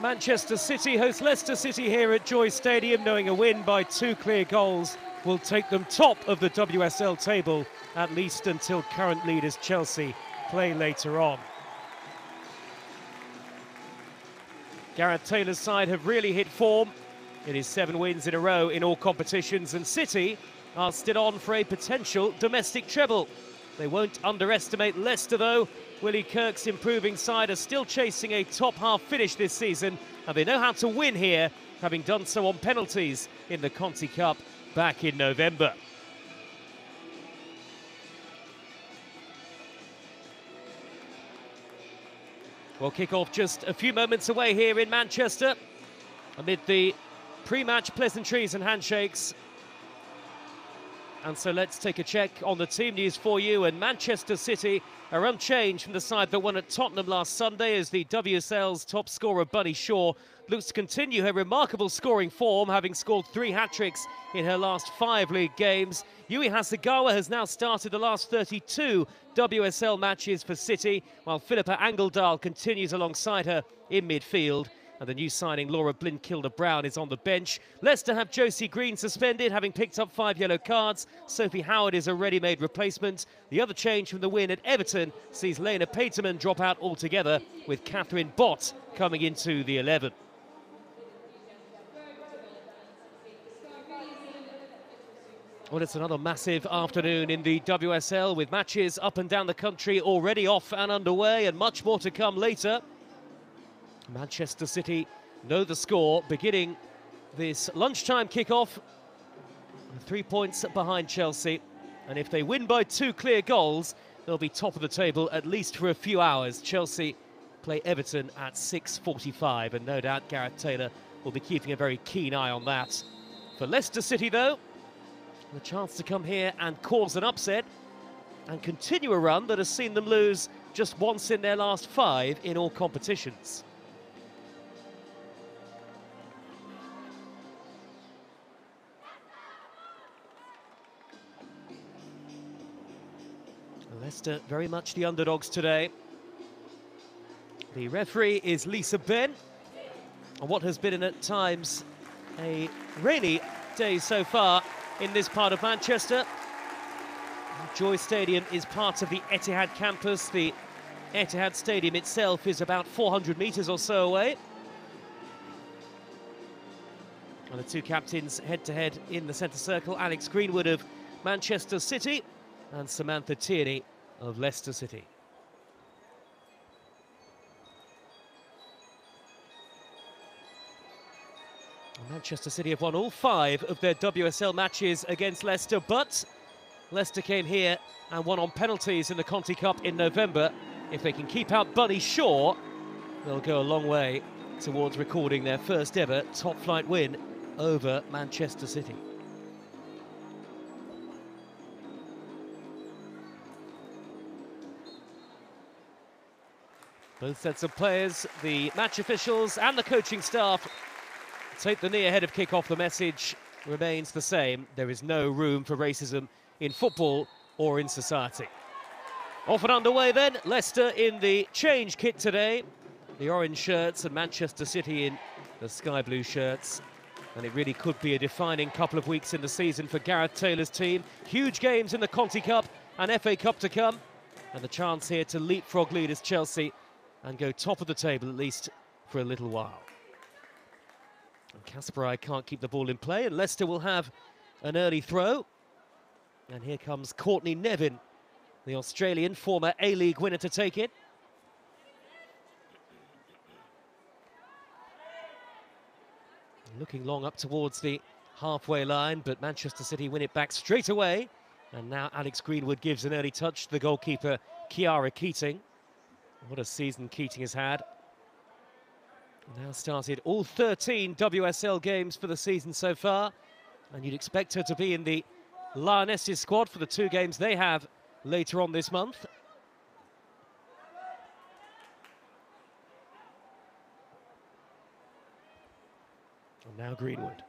Manchester City host Leicester City here at Joie Stadium, knowing a win by two clear goals will take them top of the WSL table, at least until current leaders Chelsea play later on. Gareth Taylor's side have really hit form. It is seven wins in a row in all competitions, and City are still on for a potential domestic treble. They won't underestimate Leicester, though. Willie Kirk's improving side are still chasing a top half finish this season, and they know how to win here, having done so on penalties in the Conti Cup back in November. We'll kick off just a few moments away here in Manchester amid the pre-match pleasantries and handshakes and so let's take a check on the team news for you. And Manchester City are unchanged from the side that won at Tottenham last Sunday as the WSL's top scorer Bunny Shaw looks to continue her remarkable scoring form, having scored three hat-tricks in her last five league games. Yui Hasegawa has now started the last 32 WSL matches for City, while Philippa Angeldahl continues alongside her in midfield. And the new signing, Laura Blindkilde Brown, is on the bench. Leicester have Josie Green suspended, having picked up five yellow cards. Sophie Howard is a ready-made replacement. The other change from the win at Everton sees Lena Petermann drop out altogether, with Catherine Bott coming into the 11. Well, it's another massive afternoon in the WSL with matches up and down the country already off and underway and much more to come later. Manchester City know the score, beginning this lunchtime kickoff. Three points behind Chelsea. And if they win by two clear goals, they'll be top of the table at least for a few hours. Chelsea play Everton at 6.45, and no doubt Gareth Taylor will be keeping a very keen eye on that. For Leicester City, though, the chance to come here and cause an upset and continue a run that has seen them lose just once in their last five in all competitions. Leicester very much the underdogs today. The referee is Lisa Benn. And what has been at times a rainy day so far in this part of Manchester. Joie Stadium is part of the Etihad campus. The Etihad Stadium itself is about 400 metres or so away. And the two captains head-to-head -head in the centre circle, Alex Greenwood of Manchester City and Samantha Tierney of Leicester City. Manchester City have won all five of their WSL matches against Leicester, but Leicester came here and won on penalties in the Conti Cup in November. If they can keep out Bunny Shaw, they'll go a long way towards recording their first ever top-flight win over Manchester City. Both sets of players, the match officials and the coaching staff take the knee ahead of kick-off. The message remains the same. There is no room for racism in football or in society. Off and underway then. Leicester in the change kit today. The orange shirts and Manchester City in the sky blue shirts. And it really could be a defining couple of weeks in the season for Gareth Taylor's team. Huge games in the Conti Cup and FA Cup to come. And the chance here to leapfrog leaders Chelsea and go top of the table at least for a little while. And Casparij can't keep the ball in play, and Leicester will have an early throw. And here comes Courtney Nevin, the Australian former A-League winner to take it. Looking long up towards the halfway line, but Manchester City win it back straight away. And now Alex Greenwood gives an early touch to the goalkeeper, Khiara Keating. What a season Keating has had. Now started all 13 WSL games for the season so far. And you'd expect her to be in the Lionesses squad for the two games they have later on this month. And now Greenwood.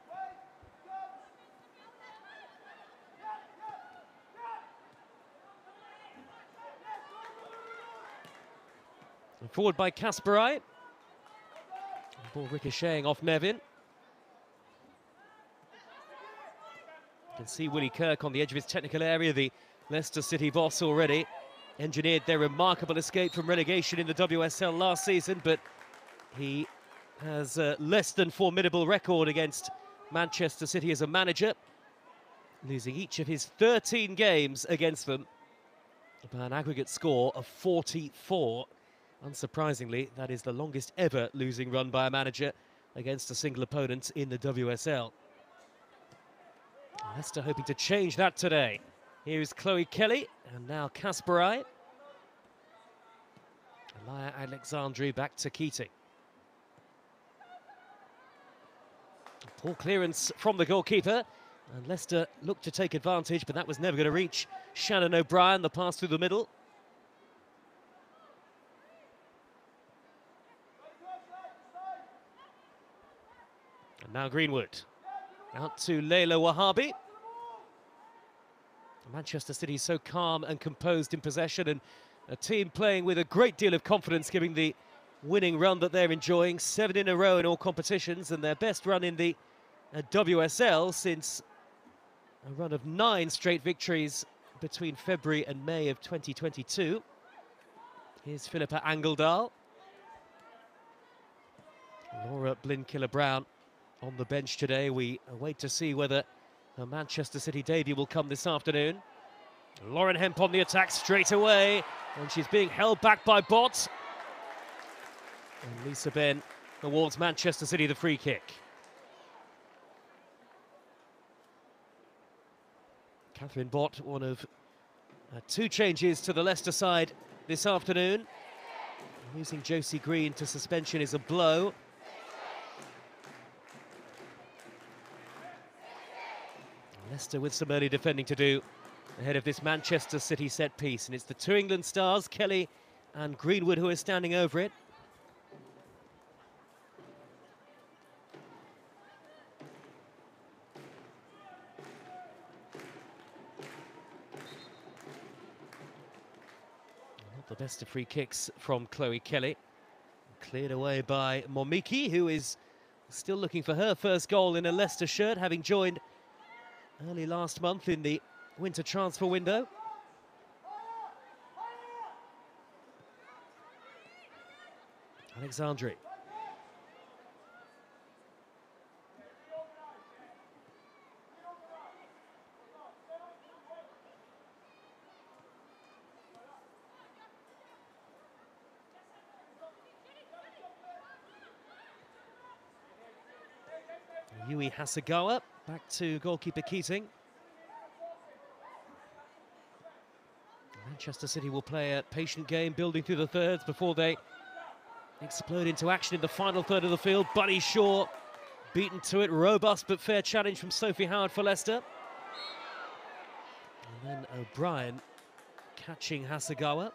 Forward by Casparij. Ball ricocheting off Nevin. You can see Willie Kirk on the edge of his technical area, the Leicester City boss already. Engineered their remarkable escape from relegation in the WSL last season, but he has a less than formidable record against Manchester City as a manager, losing each of his 13 games against them by an aggregate score of 44. Unsurprisingly, that is the longest ever losing run by a manager against a single opponent in the WSL. Leicester hoping to change that today. Here is Chloe Kelly and now Casparij. Laia Aleixandri back to Keating. Poor clearance from the goalkeeper. And Leicester looked to take advantage, but that was never going to reach Shannon O'Brien, the pass through the middle. And now Greenwood. Out to Leila Ouahabi. Manchester City is so calm and composed in possession and a team playing with a great deal of confidence giving the winning run that they're enjoying. Seven in a row in all competitions and their best run in the WSL since a run of nine straight victories between February and May of 2022. Here's Philippa Angeldahl. Laura Blindkilde Brown on the bench today. We wait to see whether a Manchester City debut will come this afternoon. Lauren Hemp on the attack straight away, and she's being held back by Bott. And Lisa Benn awards Manchester City the free kick. Catherine Bott, one of uh, two changes to the Leicester side this afternoon. Losing Josie Green to suspension is a blow. Leicester with some early defending to do ahead of this Manchester City set piece. And it's the two England stars, Kelly and Greenwood, who are standing over it. Not the best of free kicks from Chloe Kelly. Cleared away by Momiki, who is still looking for her first goal in a Leicester shirt, having joined early last month in the winter transfer window. Aleixandri. Yui Hasegawa back to goalkeeper Keating. Manchester City will play a patient game, building through the thirds before they explode into action in the final third of the field. Bunny Shaw beaten to it, robust but fair challenge from Sophie Howard for Leicester. And then O'Brien catching Hasegawa.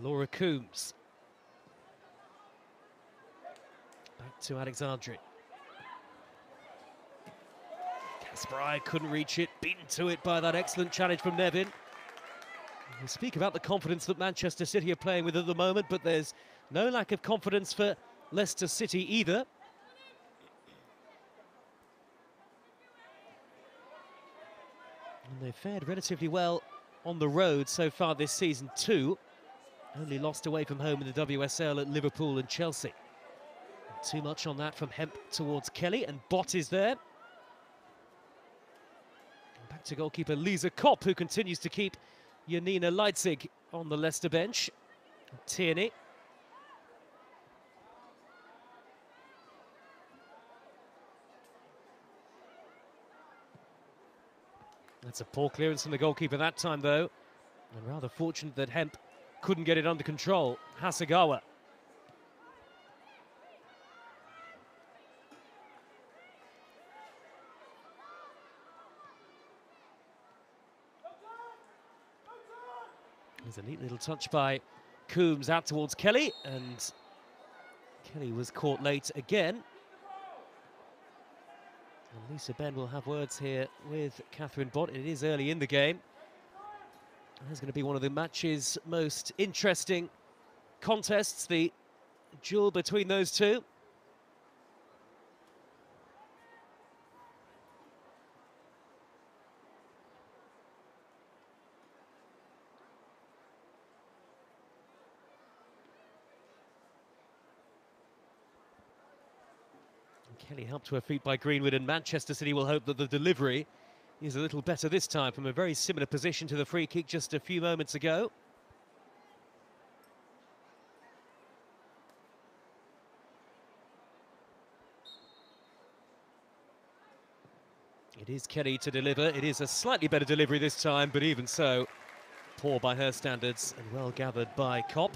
Laura Coombs. Back to Aleixandri. Casparij couldn't reach it, beaten to it by that excellent challenge from Nevin. We speak about the confidence that Manchester City are playing with at the moment, but there's no lack of confidence for Leicester City either. And they've fared relatively well on the road so far this season too. Only lost away from home in the WSL at Liverpool and Chelsea. Too much on that from Hemp towards Kelly, and Bott is there. Back to goalkeeper Lize Kop, who continues to keep Janina Leitzig on the Leicester bench. Tierney. That's a poor clearance from the goalkeeper that time, though. And rather fortunate that Hemp couldn't get it under control. Hasegawa. There's a neat little touch by Coombs out towards Kelly, and Kelly was caught late again. And Lisa Benn will have words here with Catherine Bott. It is early in the game. There's going to be one of the match's most interesting contests, the duel between those two. Kelly helped to her feet by Greenwood and Manchester City will hope that the delivery is a little better this time from a very similar position to the free kick just a few moments ago. It is Kelly to deliver. It is a slightly better delivery this time, but even so, poor by her standards and well gathered by Kop.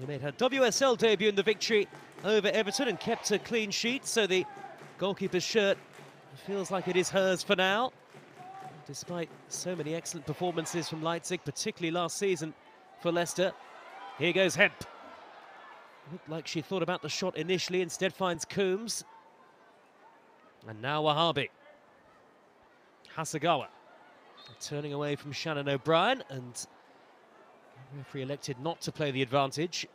Who made her WSL debut in the victory over Everton and kept a clean sheet, so the goalkeeper's shirt feels like it is hers for now. Despite so many excellent performances from Leitzig, particularly last season for Leicester. Here goes Hemp. Looked like she thought about the shot initially, instead finds Coombs. And now Ouahabi. Hasegawa turning away from Shannon O'Brien and referee elected not to play the advantage.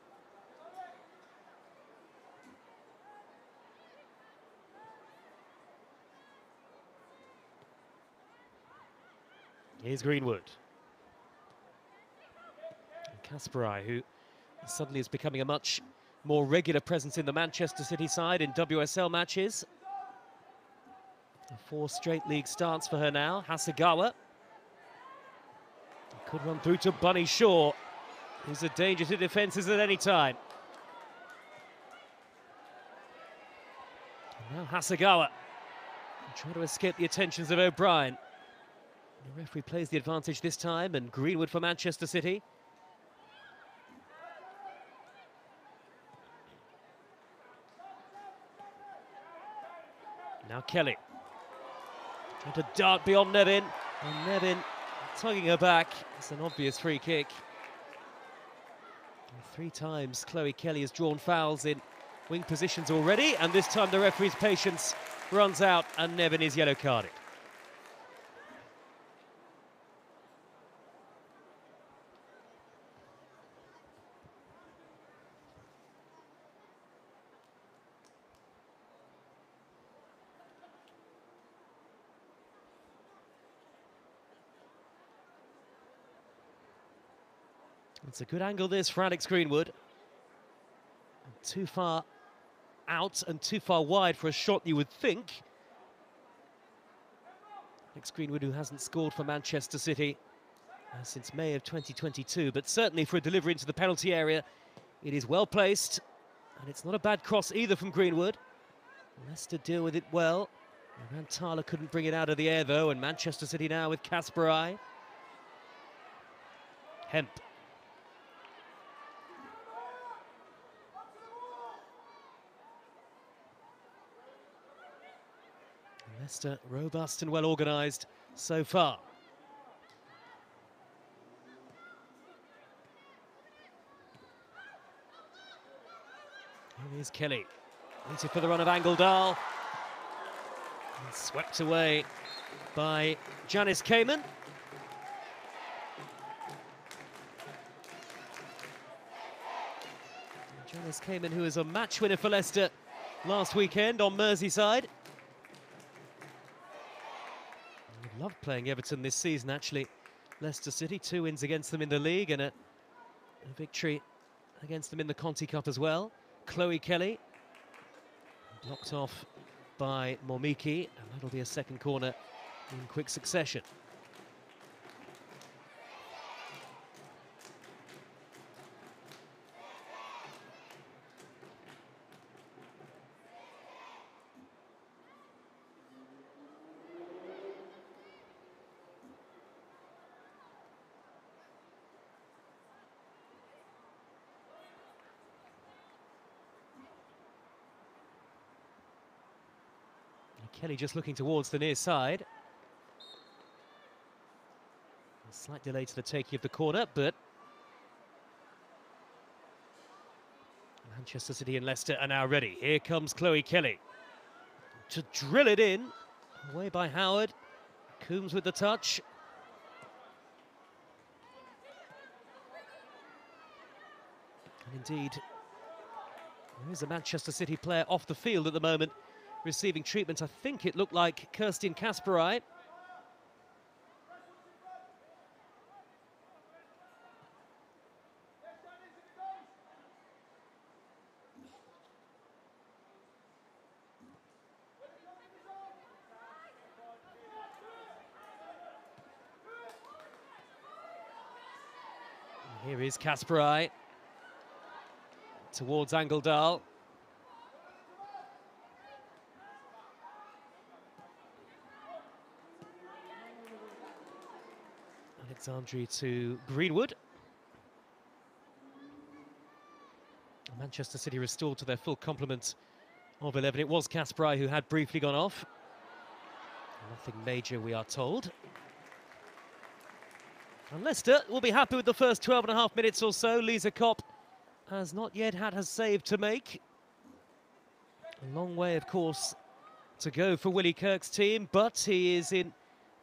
Here's Greenwood. Casparij, who suddenly is becoming a much more regular presence in the Manchester City side in WSL matches. Four straight league starts for her now. Hasegawa could run through to Bunny Shaw, who's a danger to defences at any time. And now Hasegawa trying to escape the attentions of O'Brien. The referee plays the advantage this time, and Greenwood for Manchester City. Now Kelly. Trying to dart beyond Nevin. And Nevin tugging her back. It's an obvious free kick. And three times Chloe Kelly has drawn fouls in wing positions already, and this time the referee's patience runs out and Nevin is yellow carded. It's a good angle this for Alex Greenwood. Too far out and too far wide for a shot you would think. Alex Greenwood who hasn't scored for Manchester City uh, since May of 2022, but certainly for a delivery into the penalty area, it is well placed. And it's not a bad cross either from Greenwood. Leicester deal with it well. Rantala couldn't bring it out of the air though, and Manchester City now with Casparij. Hemp Leicester uh, robust and well organised so far. Here is Kelly. Waiting for the run of Angeldahl. And swept away by Janice Cayman. Janice Cayman, who is a match winner for Leicester last weekend on Merseyside. Loved playing Everton this season, actually. Leicester City, two wins against them in the league and a, a victory against them in the Conti Cup as well. Chloe Kelly, blocked off by Momiki, and that'll be a second corner in quick succession. Kelly just looking towards the near side. A slight delay to the taking of the corner, but... Manchester City and Leicester are now ready. Here comes Chloe Kelly. To drill it in. Away by Howard. Coombs with the touch. And indeed, there is a Manchester City player off the field at the moment receiving treatment. I think it looked like Kerstin Casparij. Here is Casparij towards Angeldahl. Aleixandri to Greenwood. Manchester City restored to their full complement of 11. It was Casparij who had briefly gone off. Nothing major, we are told. And Leicester will be happy with the first 12 and a half minutes or so. Lize Kop has not yet had her save to make. A long way, of course, to go for Willie Kirk's team, but he is in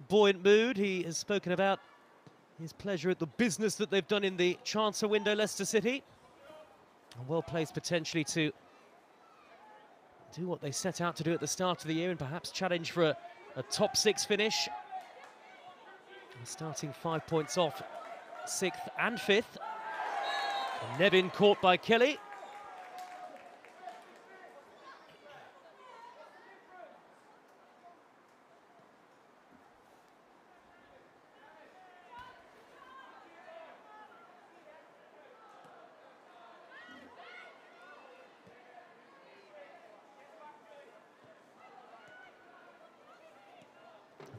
buoyant mood. He has spoken about his pleasure at the business that they've done in the transfer window, Leicester City. And well placed potentially to do what they set out to do at the start of the year and perhaps challenge for a, a top six finish. Starting five points off sixth and fifth. And Nevin caught by Kelly.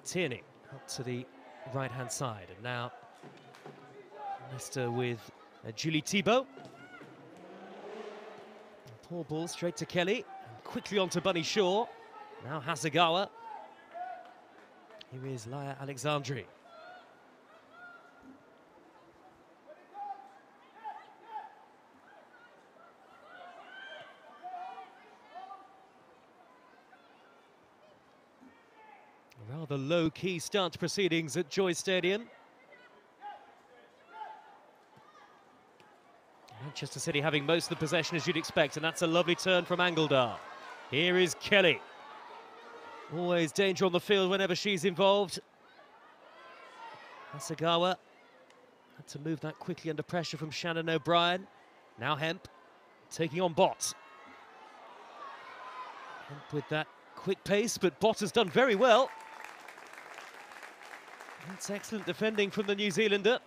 Tierney up to the right-hand side. And now Leicester with uh, Julie Thibaud. Poor ball straight to Kelly. And quickly on to Bunny Shaw. Now Hasegawa. Here is Laia Aleixandri. Low-key start proceedings at Joie Stadium. Manchester City having most of the possession as you'd expect, and that's a lovely turn from Angeldahl. Here is Kelly. Always danger on the field whenever she's involved. Hasegawa had to move that quickly under pressure from Shannon O'Brien. Now Hemp taking on Bott. Hemp with that quick pace, but Bott has done very well. That's excellent defending from the New Zealander.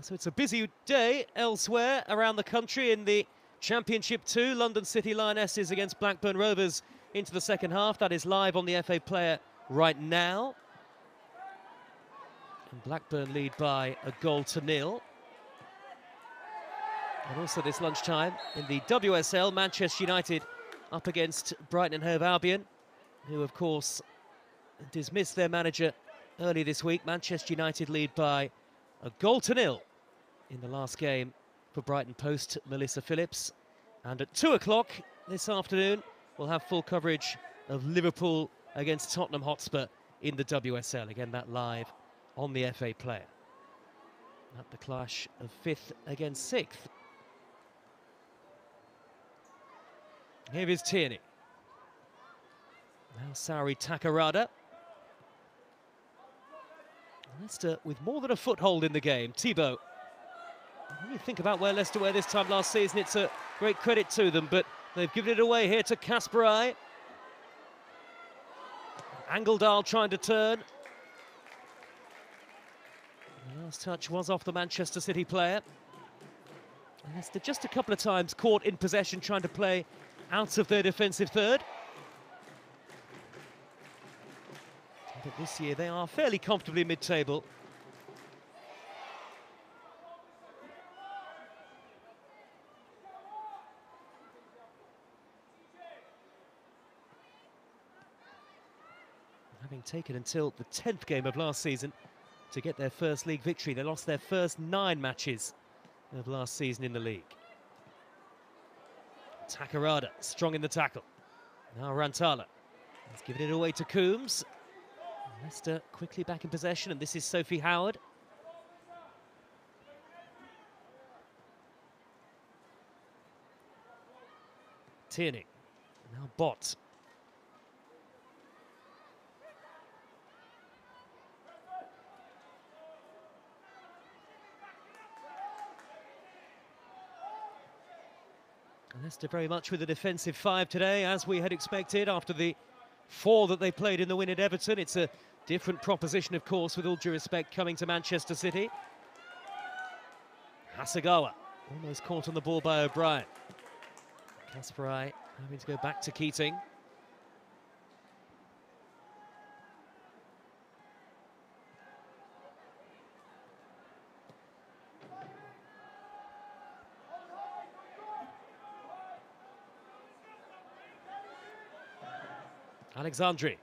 So it's a busy day elsewhere around the country in the Championship 2. London City Lionesses against Blackburn Rovers into the second half. That is live on the FA Player right now. And Blackburn lead by a goal to nil. And also this lunchtime in the WSL, Manchester United up against Brighton and Hove Albion, who, of course, dismissed their manager early this week. Manchester United lead by a goal to nil in the last game for Brighton post Melissa Phillips. And at 2 o'clock this afternoon, we'll have full coverage of Liverpool against Tottenham Hotspur in the WSL. Again, that live on the FA player. At the clash of fifth against sixth. Here is Tierney. Now Saori Takarada. Leicester with more than a foothold in the game. Thibaud. When you think about where Leicester were this time last season, it's a great credit to them, but they've given it away here to Casparij. Angeldahl trying to turn. The last touch was off the Manchester City player. Leicester just a couple of times caught in possession trying to play out of their defensive third. But this year they are fairly comfortably mid-table. Having taken until the 10th game of last season to get their first league victory. They lost their first nine matches of last season in the league. Takarada, strong in the tackle. Now Rantala. He's given it away to Coombs. Leicester quickly back in possession, and this is Sophie Howard. Tierney. Now Bott. Leicester very much with a defensive five today, as we had expected after the four that they played in the win at Everton. It's a different proposition, of course, with all due respect, coming to Manchester City. Hasegawa almost caught on the ball by O'Brien. Casparij having to go back to Keating. Aleixandri.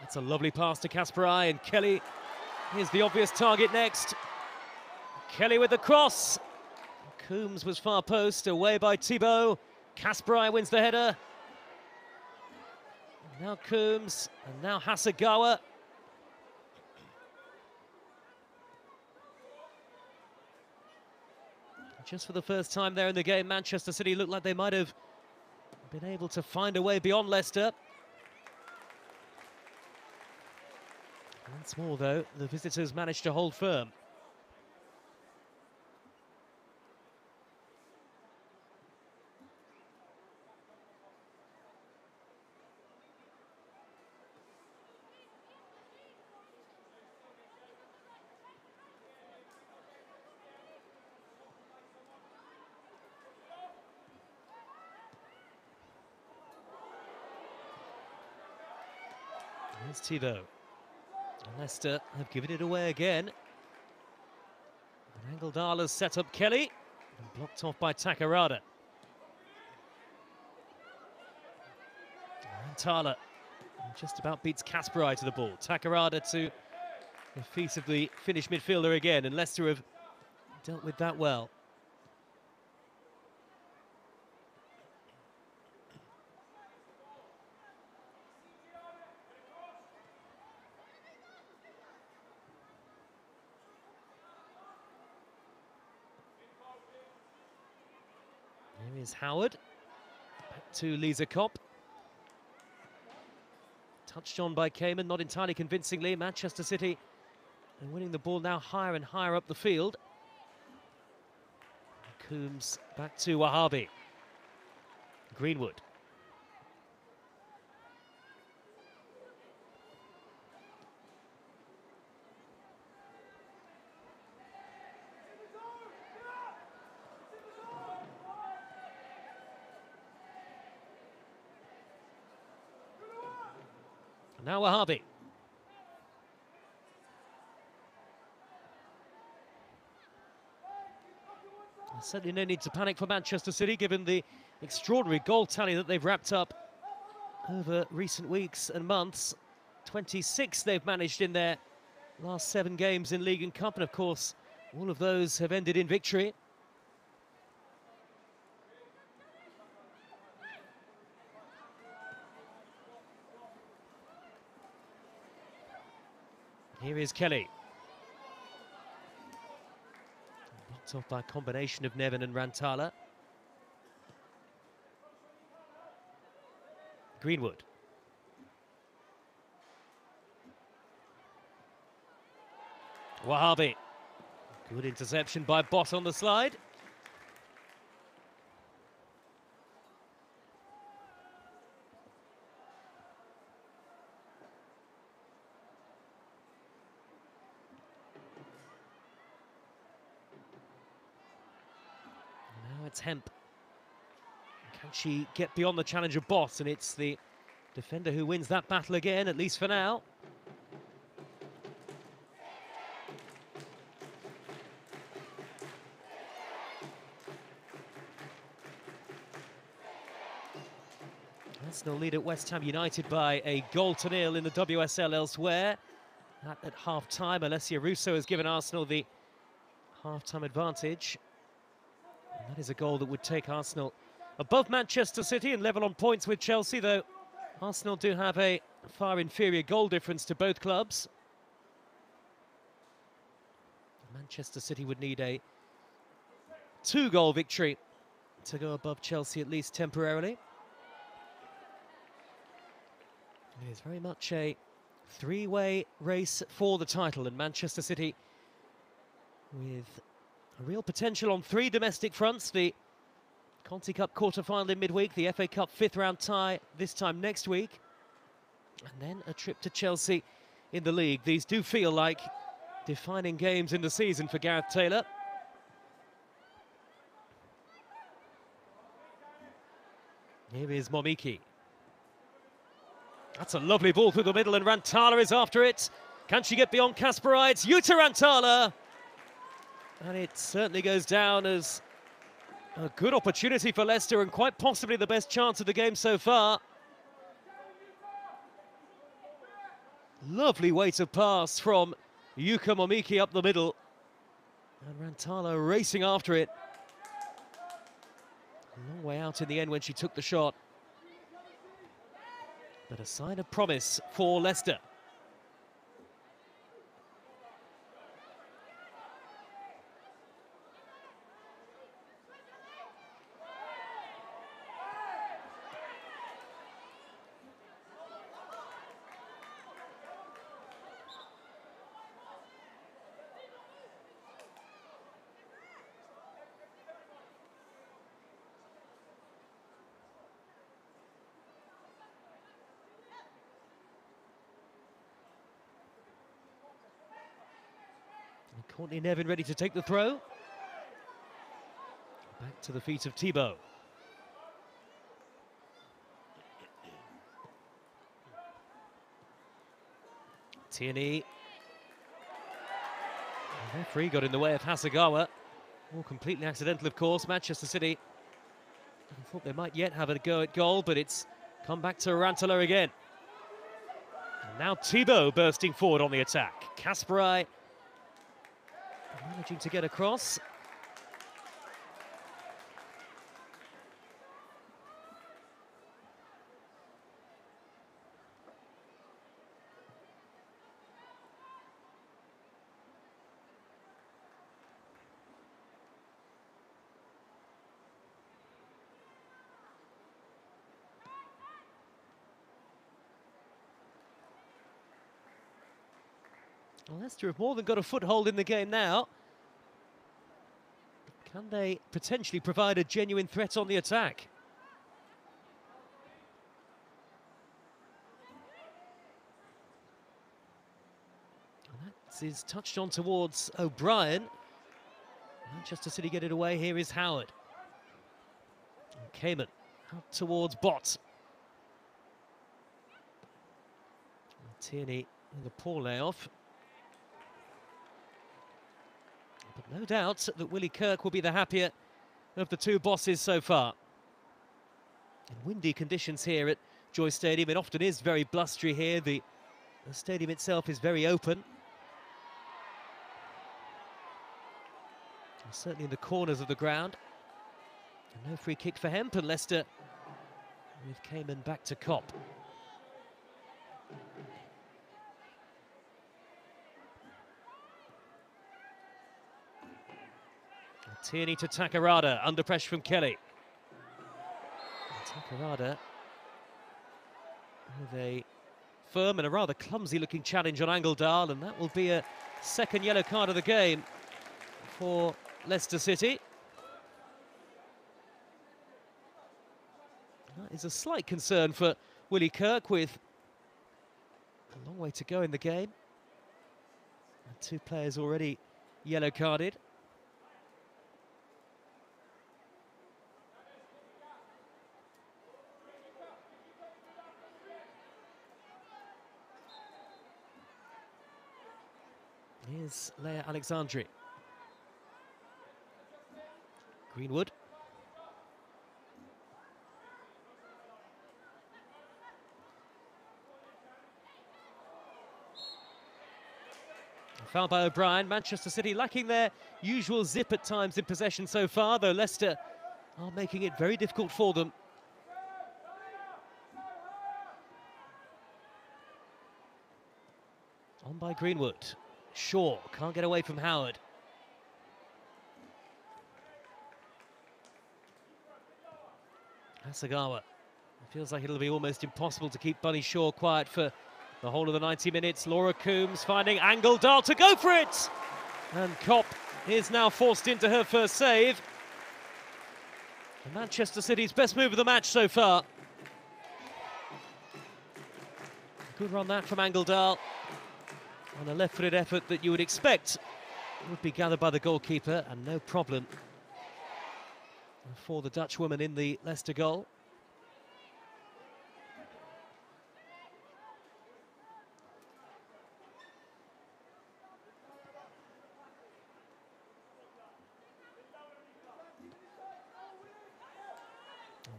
That's a lovely pass to Casparij and Kelly. Here's the obvious target next. Kelly with the cross. Coombs was far post, away by Thibaud. Casparij wins the header. Now Coombs, and now Hasegawa. Just for the first time there in the game, Manchester City looked like they might have been able to find a way beyond Leicester. Once more, though, the visitors managed to hold firm. Here's Thibaud. Leicester have given it away again. Angeldahl has set up Kelly. And blocked off by Takarada. Rantala just about beats Casparij to the ball. Takarada to the feet of the Finnish midfielder again. And Leicester have dealt with that well. Howard. To Lize Kop. Touched on by Cayman, not entirely convincingly. Manchester City and winning the ball now higher and higher up the field. Coombs back to Ouahabi. Greenwood. Now Ouahabi. Certainly no need to panic for Manchester City, given the extraordinary goal tally that they've wrapped up over recent weeks and months. 26 they've managed in their last seven games in League and Cup, and of course, all of those have ended in victory. Here is Kelly. Blocked off by a combination of Nevin and Rantala. Greenwood. Ouahabi. Good interception by Bott on the slide. Hemp. Can she get beyond the challenge of Bott? And it's the defender who wins that battle again, at least for now. Arsenal lead at West Ham United by a goal to nil in the WSL elsewhere. At, at half-time, Alessia Russo has given Arsenal the half-time advantage. That is a goal that would take Arsenal above Manchester City and level on points with Chelsea, though Arsenal do have a far inferior goal difference to both clubs. Manchester City would need a two-goal victory to go above Chelsea at least temporarily. It is very much a three-way race for the title, and Manchester City with a real potential on three domestic fronts. The Conti Cup quarter-final in midweek, the FA Cup fifth-round tie this time next week, and then a trip to Chelsea in the league. These do feel like defining games in the season for Gareth Taylor. Here is Momiki. That's a lovely ball through the middle, and Rantala is after it. Can she get beyond Casparij? Jutta Rantala! And it certainly goes down as a good opportunity for Leicester and quite possibly the best chance of the game so far. Lovely way to pass from Yuka Momiki up the middle. And Rantala racing after it. A long way out in the end when she took the shot. But a sign of promise for Leicester. Courtney Nevin ready to take the throw. Back to the feet of Thibaud. Tierney. The referee got in the way of Hasegawa. More completely accidental, of course. Manchester City I thought they might yet have a go at goal, but it's come back to Rantala again. And now Thibaud bursting forward on the attack. Casparij Managing to get across. Leicester have more than got a foothold in the game now. Can they potentially provide a genuine threat on the attack? that is touched on towards O'Brien. Manchester City get it away. Here is Howard. And Cayman out towards Bott. Tierney with a poor layoff. But no doubt that Willie Kirk will be the happier of the two bosses so far. And windy conditions here at Joie Stadium. It often is very blustery here. The, the stadium itself is very open. And certainly in the corners of the ground. And no free kick for Hemp, and Leicester with Cayman back to Kop. Tierney to Takarada, under pressure from Kelly. Takarada with a firm and a rather clumsy looking challenge on Angeldahl, and that will be a second yellow card of the game for Leicester City. That is a slight concern for Willie Kirk with a long way to go in the game. And two players already yellow carded. Here's Laia Aleixandri. Greenwood. Foul by O'Brien. Manchester City lacking their usual zip at times in possession so far, though Leicester are making it very difficult for them. On by Greenwood. Shaw can't get away from Howard. Hasegawa. It feels like it'll be almost impossible to keep Bunny Shaw quiet for the whole of the 90 minutes. Laura Coombs finding Angeldahl to go for it! And Kop is now forced into her first save. And Manchester City's best move of the match so far. Good run that from Angeldahl. On a left-footed effort that you would expect would be gathered by the goalkeeper, and no problem for the Dutch woman in the Leicester goal.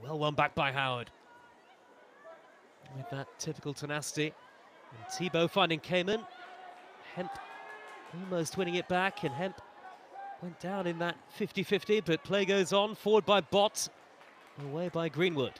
Well won back by Howard. With that typical tenacity. And Thibaud finding Cayman. Hemp almost winning it back, and Hemp went down in that 50-50, but play goes on. Forward by Bott, away by Greenwood.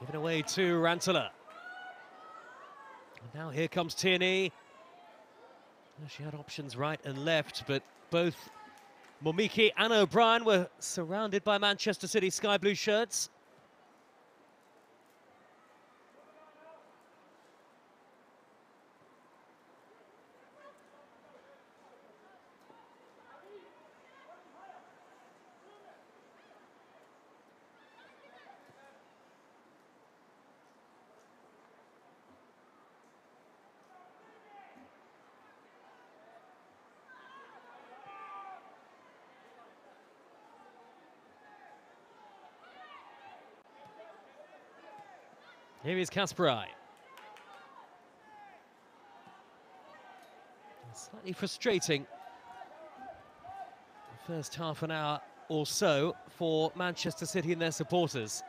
Given away to Rantanen. Now here comes Tierney. She had options right and left, but both Momiki and O'Brien were surrounded by Manchester City sky blue shirts. Here is Casparij. Slightly frustrating. The first half an hour or so for Manchester City and their supporters.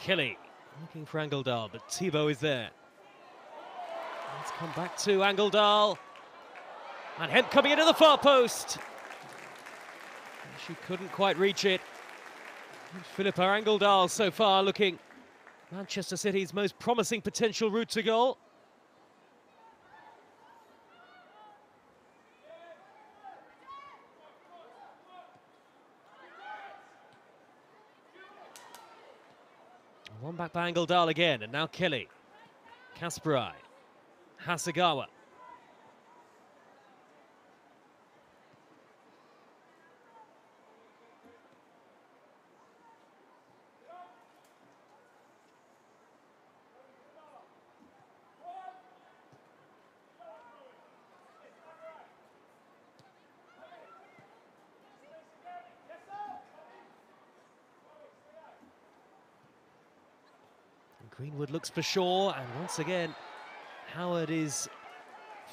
Kelly looking for Angeldahl, but Thibaud is there. Let's come back to Angeldahl. And Hemp coming into the far post. She couldn't quite reach it. Philippa Angeldahl so far looking Manchester City's most promising potential route to goal. One back by Angeldahl again, and now Kelly. Casparij. Hasegawa. Greenwood for Shaw, and once again, Howard is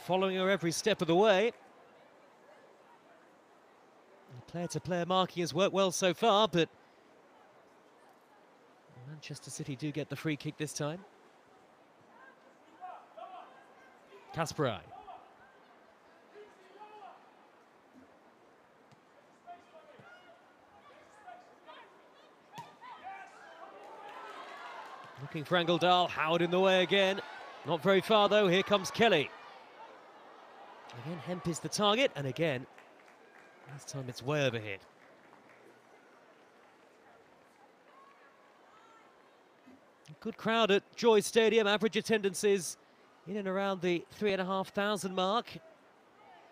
following her every step of the way. Player-to-player -player marking has worked well so far, but Manchester City do get the free kick this time. Casparij. Looking for Angeldahl, Howard in the way again. Not very far though, here comes Kelly. Again, Hemp is the target, and again, this time it's way overhead. Good crowd at Joie Stadium, average attendances in and around the three and a half thousand mark.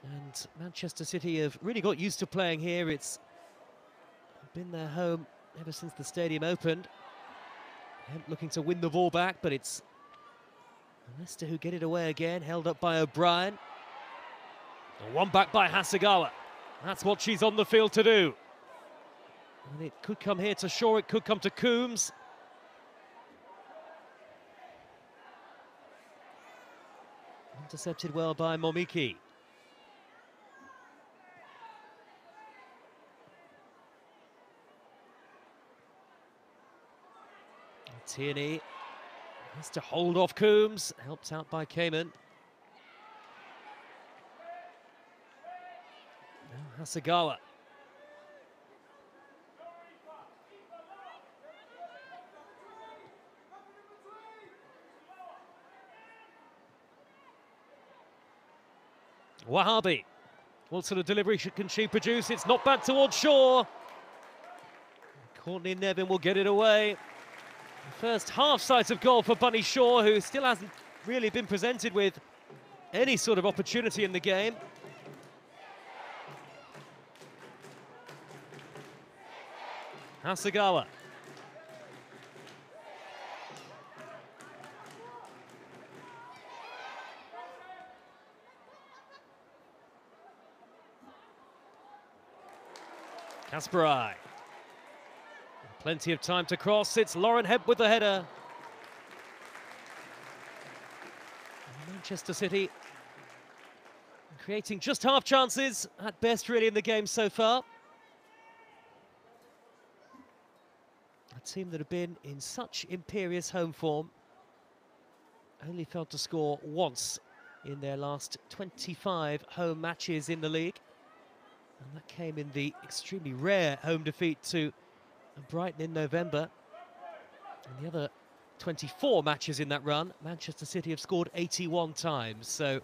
And Manchester City have really got used to playing here. It's been their home ever since the stadium opened looking to win the ball back, but it's Leicester who get it away again, held up by O'Brien. One back by Hasegawa. That's what she's on the field to do. And it could come here to Shaw, it could come to Coombs. Intercepted well by Momiki. Tierney has to hold off Coombs, helped out by Cayman. Now Hasegawa. Ouahabi. What sort of delivery should, can she produce? It's not bad towards Shaw. Courtney Nevin will get it away. First half sight of goal for Bunny Shaw, who still hasn't really been presented with any sort of opportunity in the game. Hasegawa. Casparij. Plenty of time to cross. It's Lauren Hemp with the header. Manchester City creating just half chances at best really in the game so far. A team that have been in such imperious home form only failed to score once in their last 25 home matches in the league. And that came in the extremely rare home defeat to Brighton in November. And the other 24 matches in that run, Manchester City have scored 81 times. So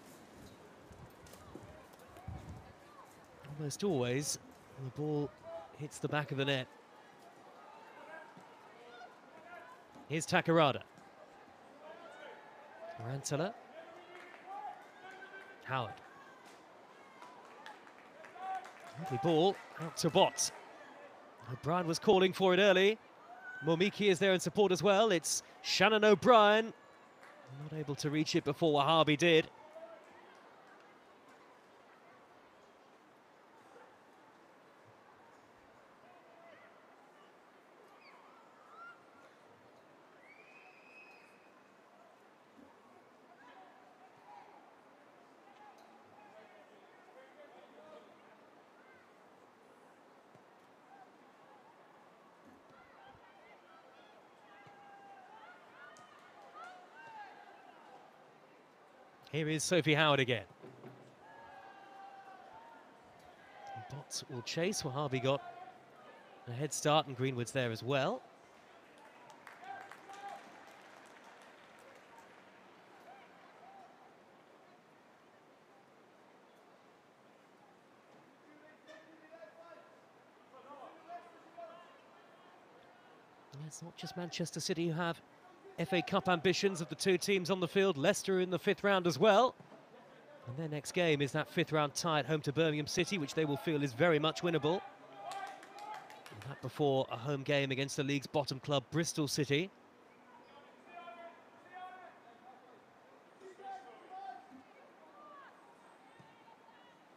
almost always the ball hits the back of the net. Here's Takarada. Rantala. Howard. Lovely ball out to Bott. O'Brien was calling for it early. Momiki is there in support as well. It's Shannon O'Brien. Not able to reach it before Ouahabi did. Here is Sophie Howard again. Bott will chase. Ouahabi got a head start and Greenwood's there as well. it's not just Manchester City who have FA Cup ambitions of the two teams on the field. Leicester in the fifth round as well. And their next game is that fifth round tie at home to Birmingham City, which they will feel is very much winnable. And that before a home game against the league's bottom club, Bristol City.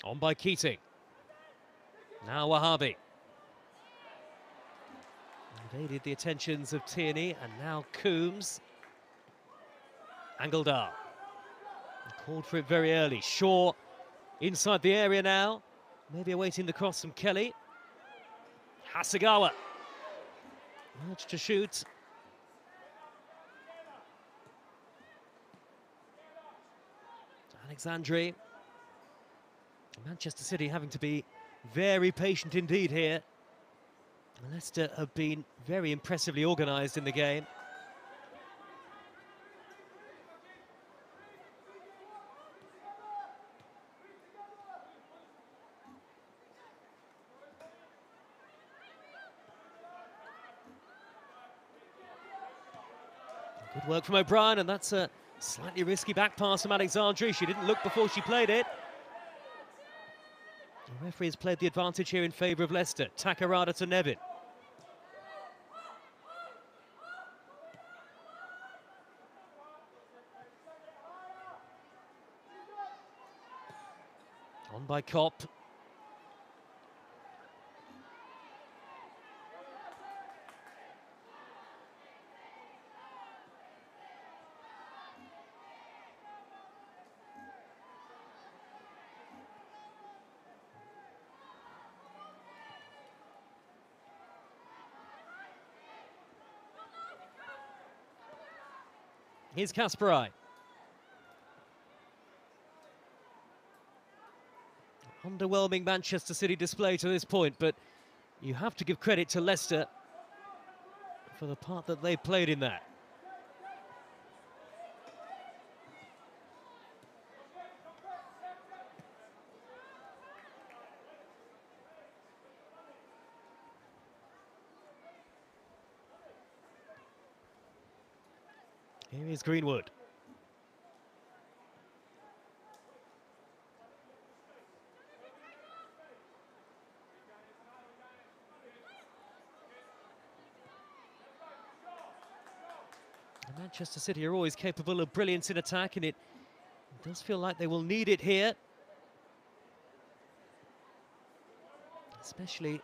On by Keating. Now Ouahabi. Evaded the attentions of Tierney and now Coombs. Angeldahl. Called for it very early. Shaw inside the area now. Maybe awaiting the cross from Kelly. Hasegawa. Urge to shoot. Aleixandri. Manchester City having to be very patient indeed here. Leicester have been very impressively organised in the game. Good work from O'Brien, and that's a slightly risky back pass from Aleixandri. She didn't look before she played it. The referee has played the advantage here in favour of Leicester. Takarada to Nevin. By Kop. Here's Casparij. Underwhelming Manchester City display to this point, but you have to give credit to Leicester for the part that they played in that. Here is Greenwood. Manchester City are always capable of brilliance in attack, and it does feel like they will need it here. Especially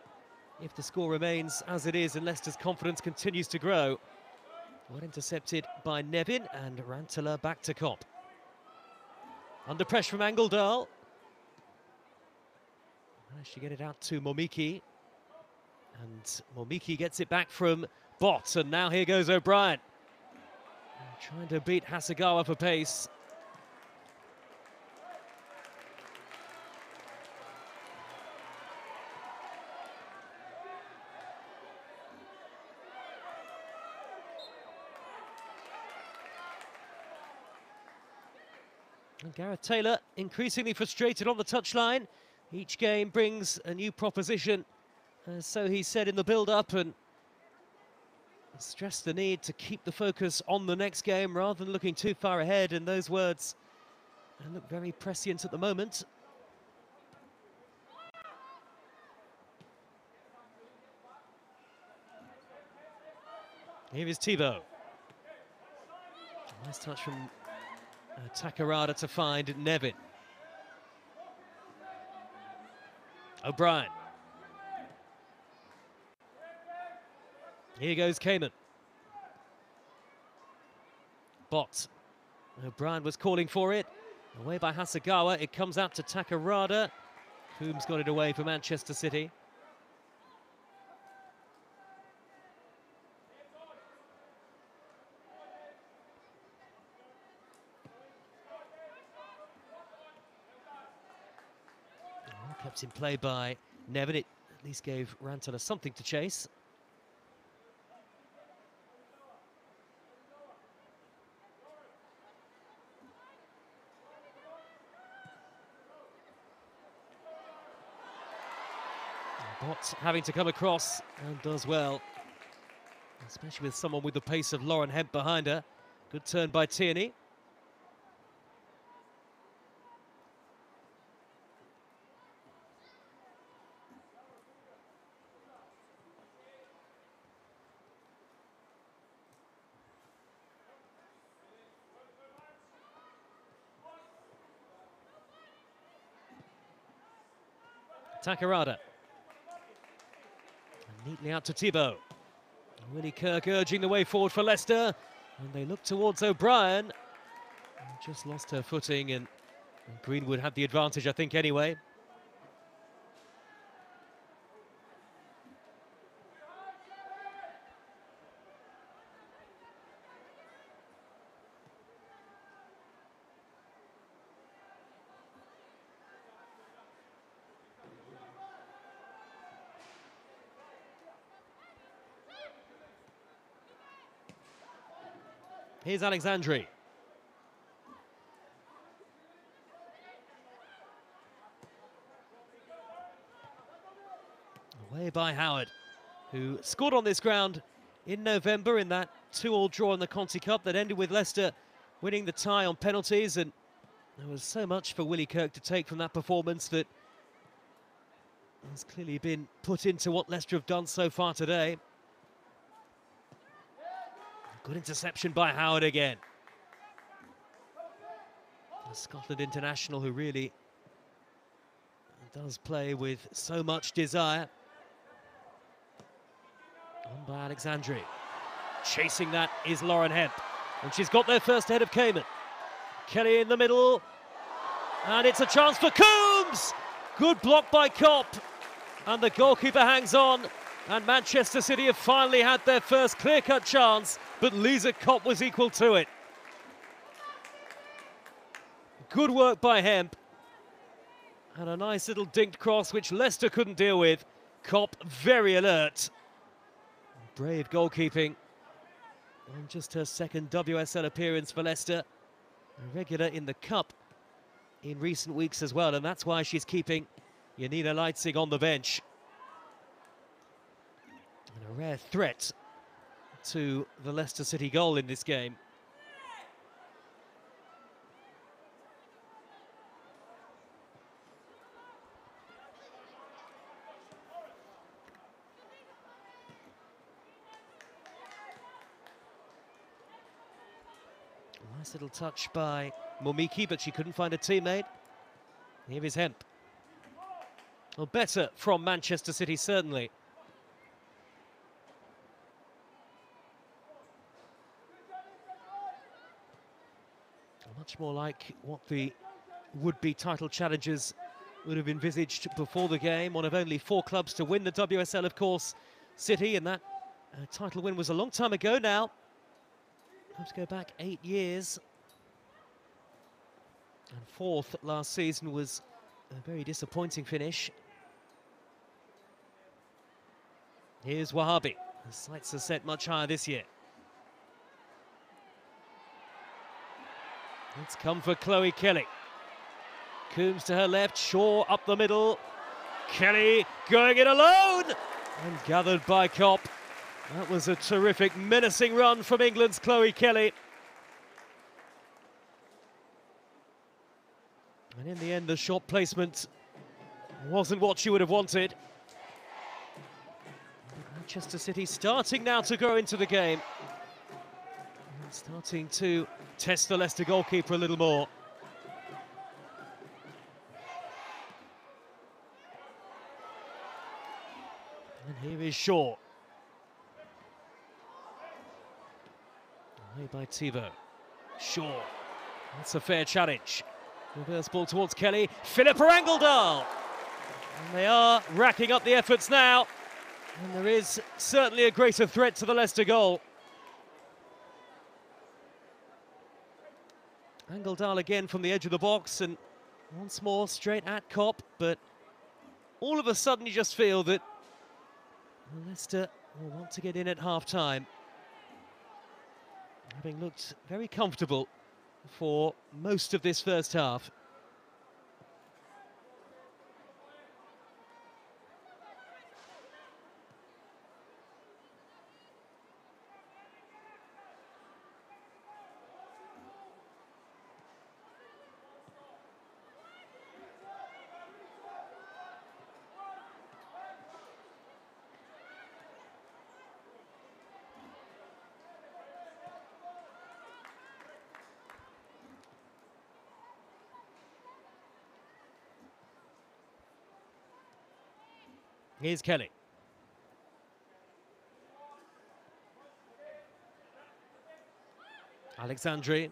if the score remains as it is and Leicester's confidence continues to grow. Well intercepted by Nevin and Rantala back to Kop. Under pressure from Angeldahl. Managed to get it out to Momiki. And Momiki gets it back from Bott. And now here goes O'Brien. Trying to beat Hasegawa for pace. And Gareth Taylor increasingly frustrated on the touchline. Each game brings a new proposition, uh, so he said in the build-up, and stressed the need to keep the focus on the next game rather than looking too far ahead, in those words uh, look very prescient at the moment. Here is Thibaud. Nice touch from uh, Takarada to find Nevin. O'Brien. Here goes Cayman. Bott. O'Brien uh, was calling for it. Away by Hasegawa. It comes out to Takarada. Coombs got it away for Manchester City. Oh, kept in play by Nevin. It at least gave Rantala something to chase. Having to come across and does well. Especially with someone with the pace of Lauren Hemp behind her. Good turn by Tierney. Takarada. Neatly out to Thibaud. Willie Kirk urging the way forward for Leicester. And they look towards O'Brien. Just lost her footing and Greenwood had the advantage, I think, anyway. Aleixandri. Away by Howard, who scored on this ground in November in that two-all draw in the Conti Cup that ended with Leicester winning the tie on penalties. And there was so much for Willie Kirk to take from that performance that has clearly been put into what Leicester have done so far today. Good interception by Howard again. The Scotland international who really does play with so much desire. On by Aleixandri. Chasing that is Lauren Hemp. And she's got their first head of Cayman. Kelly in the middle. And it's a chance for Coombs! Good block by Kop. And the goalkeeper hangs on. And Manchester City have finally had their first clear-cut chance, but Lisa Kop was equal to it. Good work by Hemp. And a nice little dinked cross, which Leicester couldn't deal with. Kop very alert. Brave goalkeeping. And just her second WSL appearance for Leicester. A regular in the Cup in recent weeks as well, and that's why she's keeping Janina Leitzig on the bench. A rare threat to the Leicester City goal in this game. Nice little touch by Momiki, but she couldn't find a teammate. Here is Hemp. Well, better from Manchester City, certainly. More like what the would-be title challengers would have envisaged before the game. One of only four clubs to win the WSL, of course, City, and that uh, title win was a long time ago now. Let's go back eight years. And fourth last season was a very disappointing finish. Here's Ouahabi. The sights are set much higher this year. It's come for Chloe Kelly. Coombs to her left, Shaw up the middle. Kelly going it alone and gathered by Kop. That was a terrific, menacing run from England's Chloe Kelly. And in the end, the shot placement wasn't what she would have wanted. Manchester City starting now to go into the game. Starting to test the Leicester goalkeeper a little more. And here is Shaw. Away by Thibaud. Shaw. That's a fair challenge. Reverse ball towards Kelly. Philippa Angeldahl. And they are racking up the efforts now. And there is certainly a greater threat to the Leicester goal. Angeldahl again from the edge of the box and once more straight at Kop, but all of a sudden you just feel that Leicester will want to get in at half-time. Having looked very comfortable for most of this first half. Here's Kelly. Aleixandri.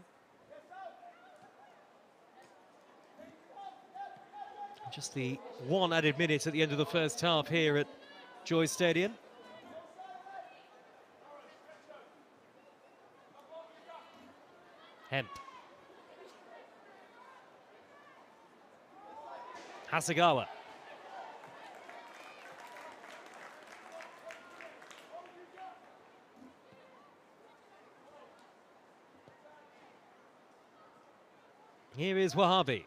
Just the one added minute at the end of the first half here at Joie Stadium. Hemp. Hasegawa. Here is Ouahabi.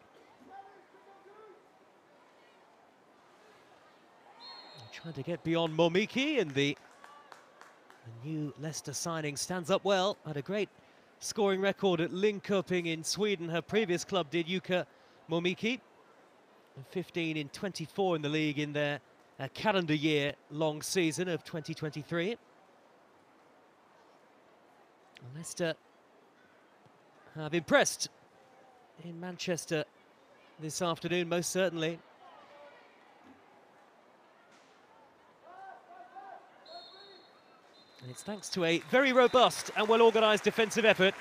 Trying to get beyond Momiki and the, the new Leicester signing stands up well. Had a great scoring record at Linköping in Sweden. Her previous club did Yuka Momiki. 15 in 24 in the league in their uh, calendar year long season of 2023. Leicester have impressed in Manchester this afternoon, most certainly. And it's thanks to a very robust and well-organised defensive effort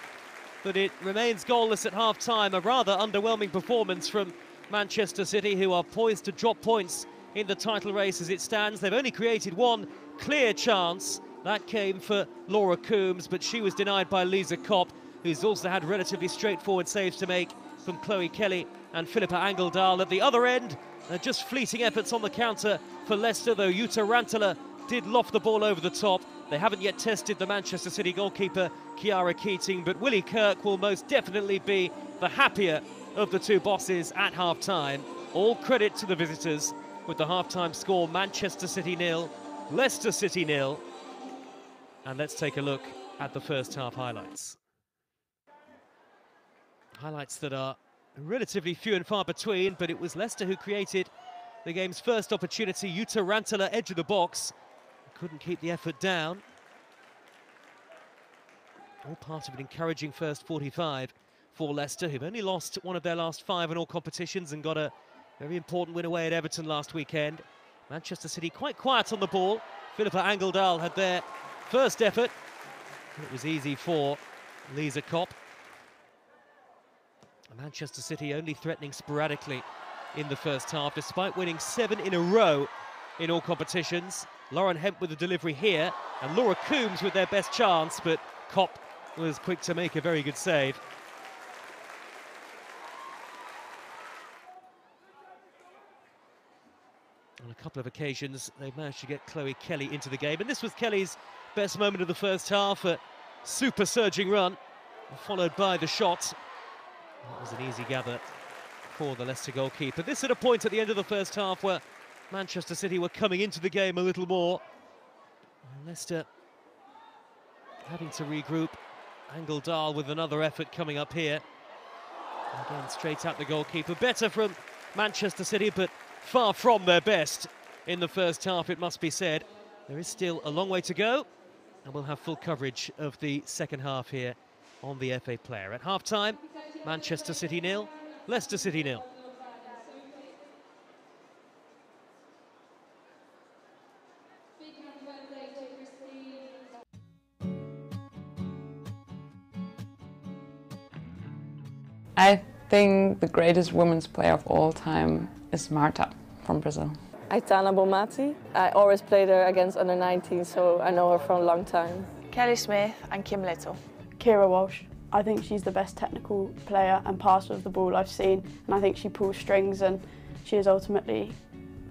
that it remains goalless at half-time. A rather underwhelming performance from Manchester City, who are poised to drop points in the title race as it stands. They've only created one clear chance. That came for Laura Coombs, but she was denied by Lisa Kop, who's also had relatively straightforward saves to make from Chloe Kelly and Philippa Angeldahl at the other end. Uh, just fleeting efforts on the counter for Leicester, though Jutta Rantala did loft the ball over the top. They haven't yet tested the Manchester City goalkeeper, Khiara Keating, but Willie Kirk will most definitely be the happier of the two bosses at half-time. All credit to the visitors with the half-time score, Manchester City nil, Leicester City nil. And let's take a look at the first half highlights. Highlights that are relatively few and far between, but it was Leicester who created the game's first opportunity. Jutta Rantala, edge of the box, couldn't keep the effort down. All part of an encouraging first 45 for Leicester, who've only lost one of their last five in all competitions and got a very important win away at Everton last weekend. Manchester City quite quiet on the ball. Philippa Angeldahl had their first effort. It was easy for Lisa Kop. Manchester City only threatening sporadically in the first half, despite winning seven in a row in all competitions. Lauren Hemp with the delivery here, and Laura Coombs with their best chance, but Kop was quick to make a very good save. On a couple of occasions, they managed to get Chloe Kelly into the game, and this was Kelly's best moment of the first half, a super surging run, followed by the shot. That was an easy gather for the Leicester goalkeeper. This at a point at the end of the first half where Manchester City were coming into the game a little more. Leicester having to regroup. Angeldahl with another effort coming up here. Again, straight at the goalkeeper. Better from Manchester City, but far from their best in the first half, it must be said. There is still a long way to go, and we'll have full coverage of the second half here on the FA Player. At half-time, Manchester City nil, Leicester City nil. I think the greatest women's player of all time is Marta from Brazil. Aitana Bonmati. I always played her against under 19, so I know her for a long time. Kelly Smith and Kim Little. Keira Walsh. I think she's the best technical player and passer of the ball I've seen, and I think she pulls strings and she is ultimately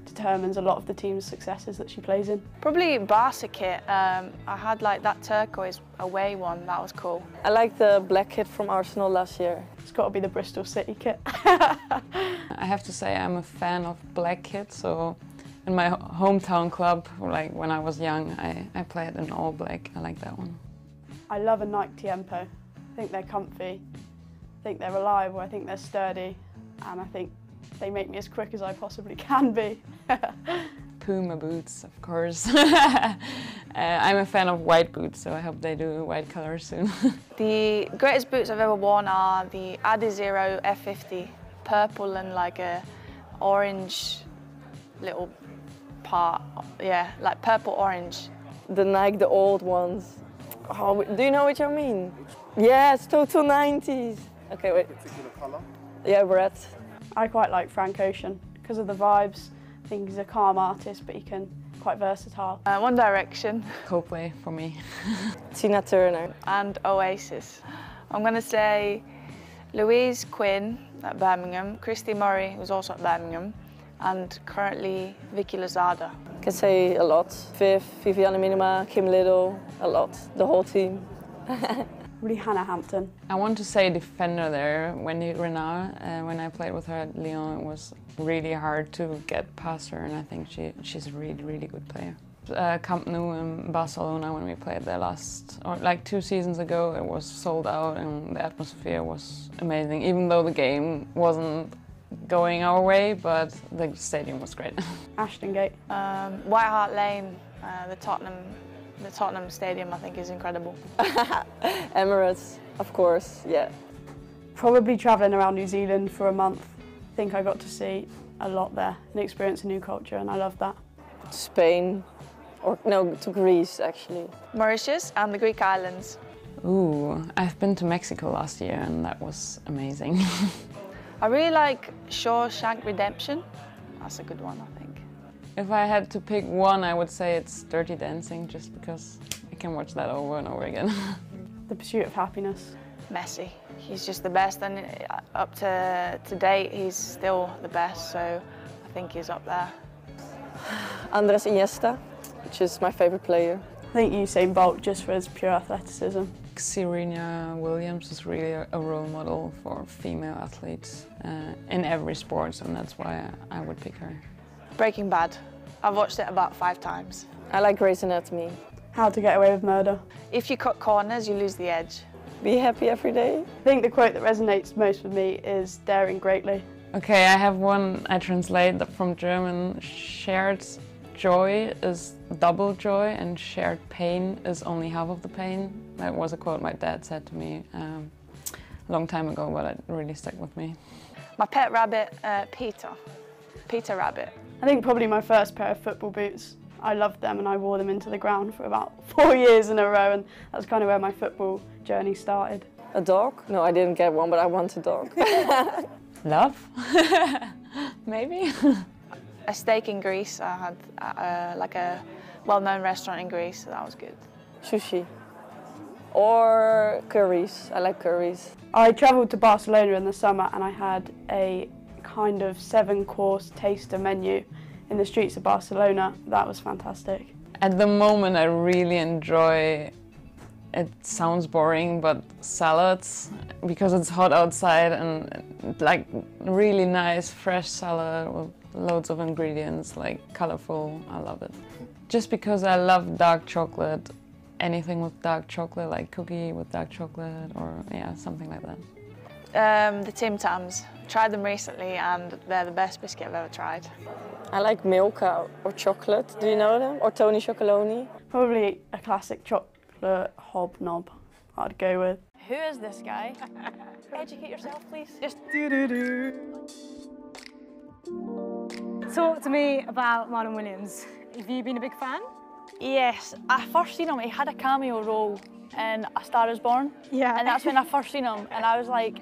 determines a lot of the team's successes that she plays in. Probably Barca kit. Um, I had like that turquoise away one, that was cool. I like the black kit from Arsenal last year. It's got to be the Bristol City kit. I have to say I'm a fan of black kit, so in my hometown club, like when I was young, I, I played in all black. I like that one. I love a Nike Tiempo. I think they're comfy, I think they're reliable, I think they're sturdy, and I think they make me as quick as I possibly can be. Puma boots, of course. uh, I'm a fan of white boots, so I hope they do white color soon. the greatest boots I've ever worn are the Adizero F50, purple and like a orange little part, yeah, like purple orange. The Nike, the old ones. Oh, do you know what I mean? Yes, total 90s. Okay, wait. Particular colour? Yeah, red. I quite like Frank Ocean because of the vibes. I think he's a calm artist, but he can quite versatile. Uh, One Direction. Coldplay for me. Tina Turner. And Oasis. I'm going to say Louise Quinn at Birmingham, Christie Murray, who's also at Birmingham, and currently Vicky Losada. Can say a lot. Viv, Vivianne Miedema, Kim Little, a lot. The whole team. really Hannah Hampton. I want to say defender there. Wendie Renard, uh, when I played with her at Lyon, it was really hard to get past her, and I think she, she's a really, really good player. Uh, Camp Nou in Barcelona when we played there last, or like two seasons ago, it was sold out and the atmosphere was amazing, even though the game wasn't going our way, but the stadium was great. Ashton Gate. Um, White Hart Lane, uh, the Tottenham the Tottenham Stadium, I think, is incredible. Emirates, of course, yeah. Probably travelling around New Zealand for a month. I think I got to see a lot there and experience a new culture, and I love that. Spain, or no, to Greece actually. Mauritius and the Greek islands. Ooh, I've been to Mexico last year, and that was amazing. I really like Shawshank Redemption. That's a good one, I think. If I had to pick one, I would say it's Dirty Dancing, just because I can watch that over and over again. the Pursuit of Happiness. Messi. he's just the best, and uh, up to to date, he's still the best. So I think he's up there. Andres Iniesta, which is my favorite player. I think Usain Bolt just for his pure athleticism. Serena Williams is really a, a role model for female athletes uh, in every sport, and that's why I, I would pick her. Breaking Bad. I've watched it about five times. I like Grey's Anatomy. How to Get Away with Murder. If you cut corners, you lose the edge. Be happy every day. I think the quote that resonates most with me is daring greatly. Okay, I have one I translate from German. Shared joy is double joy, and shared pain is only half of the pain. That was a quote my dad said to me um, a long time ago, but it really stuck with me. My pet rabbit, uh, Peter. Peter Rabbit. I think probably my first pair of football boots. I loved them and I wore them into the ground for about four years in a row, and that's kind of where my football journey started. A dog? No, I didn't get one, but I want a dog. Love? Maybe? A steak in Greece. I had uh, like a well-known restaurant in Greece. So that was good. Sushi. Or curries. I like curries. I travelled to Barcelona in the summer and I had a kind of seven course taster menu in the streets of Barcelona. That was fantastic. At the moment, I really enjoy. It sounds boring, but salads because it's hot outside and like really nice fresh salad with loads of ingredients, like colorful. I love it. Just because I love dark chocolate, anything with dark chocolate, like cookie with dark chocolate, or yeah, something like that. Um, the Tim Tams. Tried them recently and they're the best biscuit I've ever tried. I like Milka or chocolate. Do you know them? Or Tony Chocolonely? Probably a classic chocolate hobnob I'd go with. Who is this guy? Educate yourself, please. Just do-do-do. Talk to me about Marlon Williams. Have you been a big fan? Yes, I first seen him. He had a cameo role in A Star Is Born. Yeah. And that's when I first seen him, and I was like,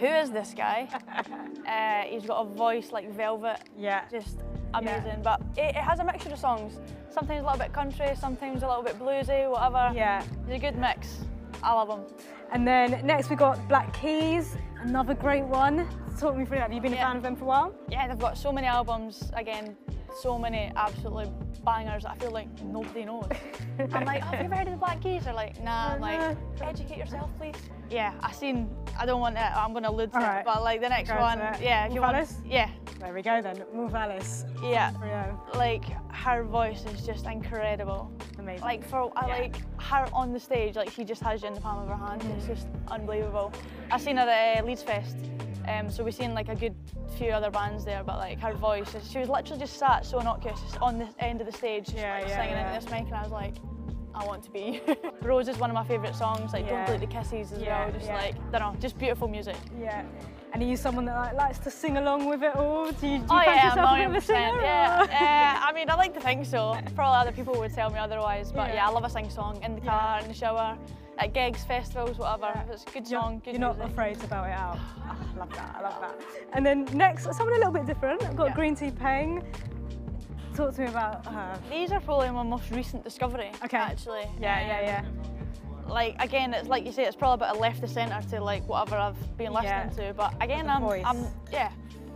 "Who is this guy?" uh, he's got a voice like velvet. Yeah. Just amazing. But it, it has a mixture of songs. Sometimes a little bit country, sometimes a little bit bluesy, whatever. Yeah. It's a good mix. I love him. And then next we got Black Keys, another great one. Talk me through that. Have you been a fan of them for a while? Yeah, they've got so many albums. Again, so many absolutely bangers that I feel like nobody knows. I'm like, have you ever heard of the Black Keys? They're like, nah. I'm like, educate yourself, please. Yeah, I seen. I don't want to. I'm gonna allude to Alright. it, but like the next Go one, yeah. If you want, Alice? yeah, There we go then. Wolf Alice. yeah. Like her voice is just incredible. Amazing. Like for I Yeah. like her on the stage, like she just has you in the palm of her hand. Mm-hmm. It's just unbelievable. I seen her at uh, Leeds Fest, um, so we seen like a good few other bands there, but like her voice, she was literally just sat so innocuous just on the end of the stage, just Yeah, like yeah, singing yeah. into this mic, and I was like. I want to be. Rose is one of my favourite songs, like Yeah. Don't Delete the Kisses as Yeah, well, just yeah. like, don't know, just beautiful music. Yeah. And are you someone that like, likes to sing along with it all? Do you, do you Oh yeah, yourself a bit million of a percent. singer? Yeah, uh, I mean, I like to think so. Probably other people would tell me otherwise, but yeah, Yeah. I love a sing song in the car, in the shower, at gigs, festivals, whatever. If it's a good You're- song, good You're not afraid to bow it out. I love that. I love that. And then next, someone a little bit different. I've got Yeah. Green Tea Peng. Talk to me about her. These are probably my most recent discovery. Okay. Actually. Yeah, yeah, yeah. Um, Like again, it's like you say, it's probably a bit of left of centre to like whatever I've been listening Yeah. to. But again, I'm, voice. I'm, yeah,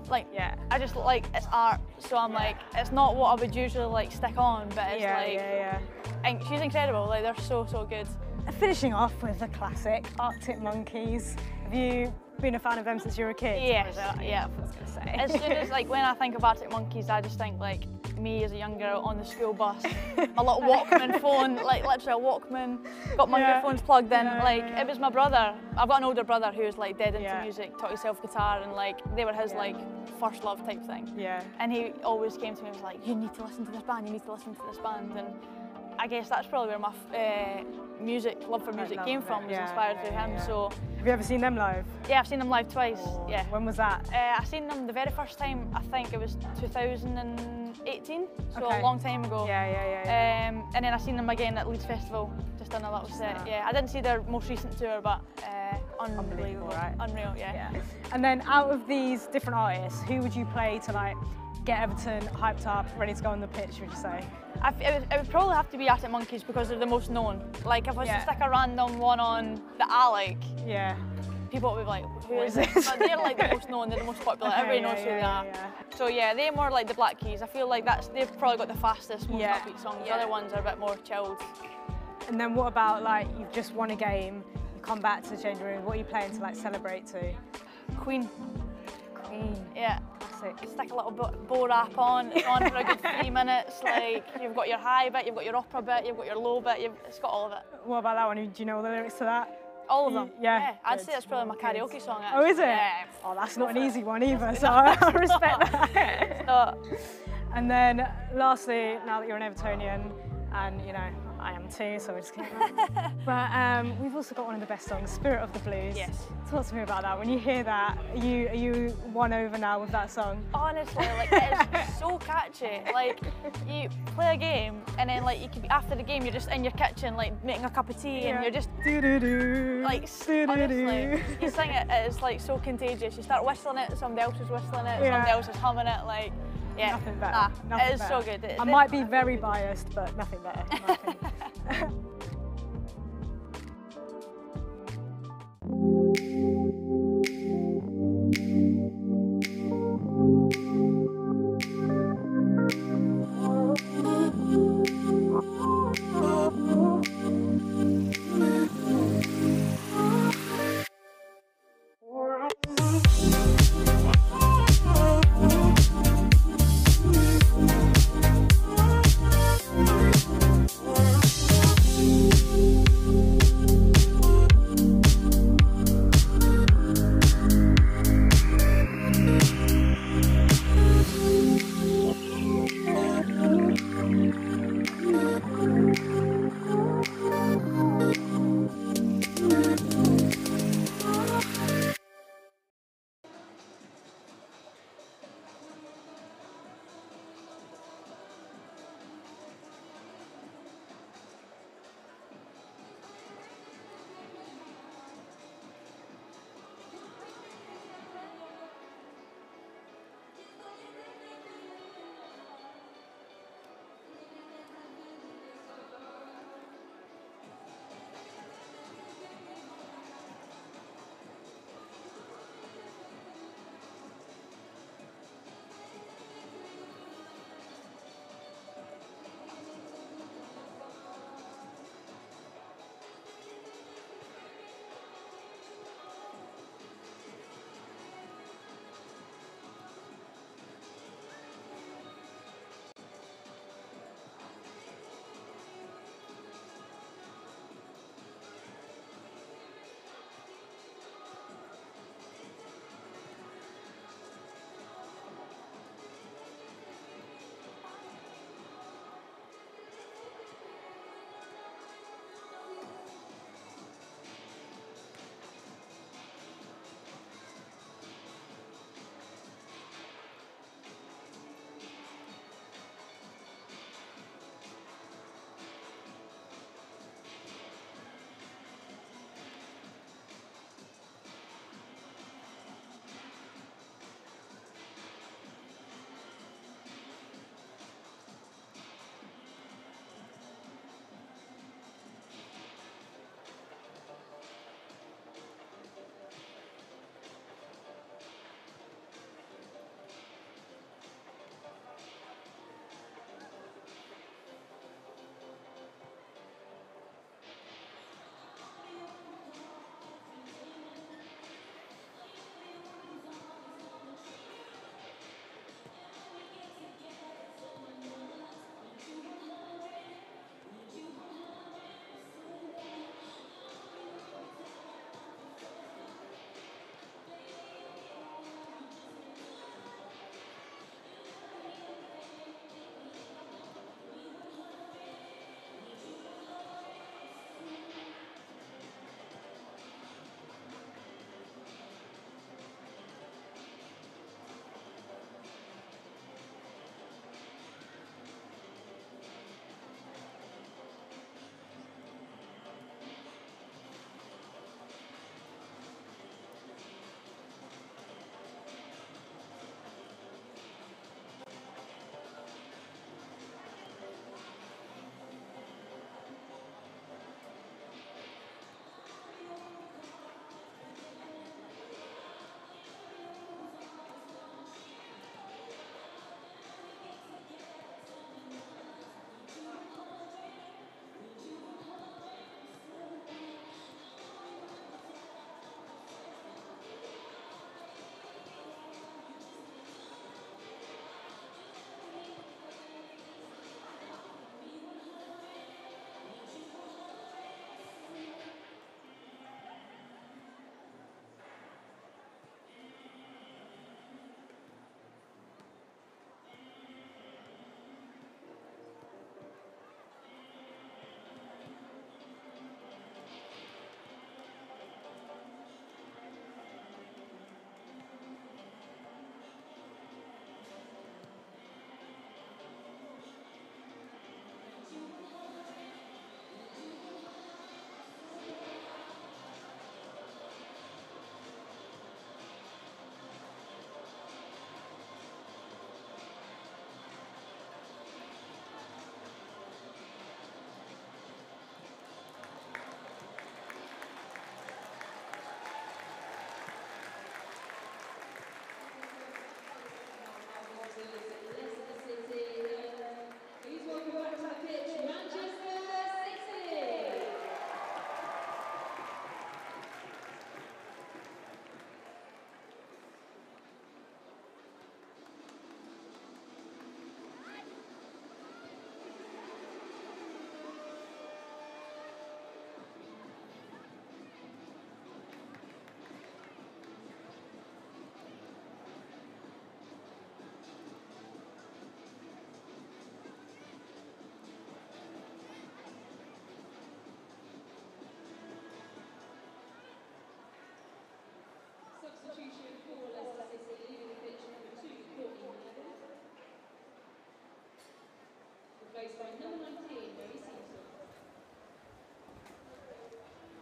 like Yeah. I just like it's art, so I'm like it's not what I would usually like stick on, but it's yeah, like yeah, and she's incredible. Like they're so so good. Finishing off with a classic, Arctic Monkeys. Have you been a fan of them since you were a kid? Yes, yeah. I was gonna say. As soon as like when I think of Arctic Monkeys, I just think like me as a young girl on the school bus, my little Walkman phone, like literally a Walkman, got my Yeah. earphones plugged in. Yeah, like yeah. it was my brother. I've got an older brother who's like dead into music, taught himself guitar, and like they were his like first love type thing. yeah. And he always came to me and was like, "You need to listen to this band. You need to listen to this band." And I guess that's probably where my uh, music love for music love came it. from, was Yeah, inspired yeah, through him. yeah. So Have you ever seen them live? yeah, I've seen them live twice. Yeah. When was that? Uh, I seen them the very first time. I think it was 2018, so Okay. a long time ago. Yeah, yeah, yeah. yeah. Um, and then I seen them again at Leeds Festival, just done a little set. Yeah, I didn't see their most recent tour, but uh, unbelievable, Unbelievable, right? Unreal, yeah. Yeah. And then out of these different artists, who would you play to like get Everton hyped up, ready to go on the pitch? Would you say? I f it, would, it would probably have to be Arctic Monkeys because they're the most known. Like if it was Yeah. to stick a random one on the like, Yeah. people would be like, who is What is is this? But they're like the most known, they're the most popular, Okay, everybody yeah, knows who they are. So yeah, they're more like the Black Keys. I feel like that's they've probably got the fastest, most Yeah. upbeat songs. The other ones are a bit more chilled. And then what about like you've just won a game, you come back to the changing room, what are you playing to like celebrate to? Queen, Queen. yeah. Classic. Stick a little bo, bow rap on, it's on for a good three minutes. Like you've got your high bit, you've got your opera bit, you've got your low bit, you've, it's got all of it. What about that one? Do you know the lyrics to that? All of them. yeah, I'd good, say that's probably my good. karaoke song. Oh, is it? Yeah. Oh, that's not an easy one either, so I respect that. So, And then lastly, now that you're an Evertonian, and you know, I am too, so we're just kidding. but um, we've also got one of the best songs, Spirit of the Blues. Yes. Talk to me about that. When you hear that, are you, are you won over now with that song? honestly, like it is so catchy. Like you play a game and then like you could be after the game, you're just in your kitchen like making a cup of tea and you're just Do-do-do, like do-do-do. honestly, you sing it, it's like so contagious. You start whistling it, somebody else is whistling it, Yeah. somebody else is humming it. Like yeah, Nothing better. Nah, Nothing it is better. so good. I might be very biased, but nothing better.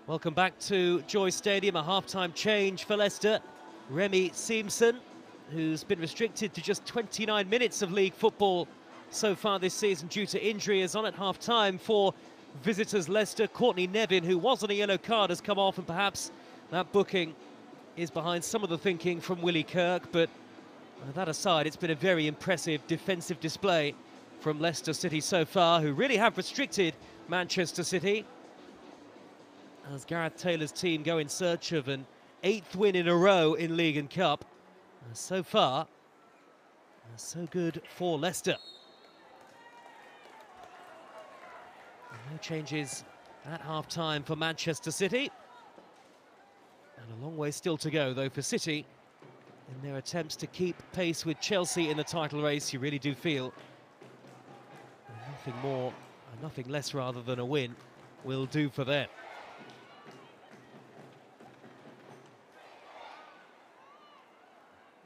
Welcome back to Joie Stadium, a half-time change for Leicester. Remy Siemsen, who's been restricted to just 29 minutes of league football so far this season due to injury, is on at half-time for visitors Leicester. Courtney Nevin, who was on a yellow card, has come off, and perhaps that booking is behind some of the thinking from Willie Kirk. But uh, that aside, it's been a very impressive defensive display from Leicester City so far, who really have restricted Manchester City. As Gareth Taylor's team go in search of an eighth win in a row in League and Cup. Uh, so far, uh, so good for Leicester. No changes at half-time for Manchester City. And a long way still to go, though, for City in their attempts to keep pace with Chelsea in the title race. You really do feel nothing more, uh, nothing less rather than a win will do for them.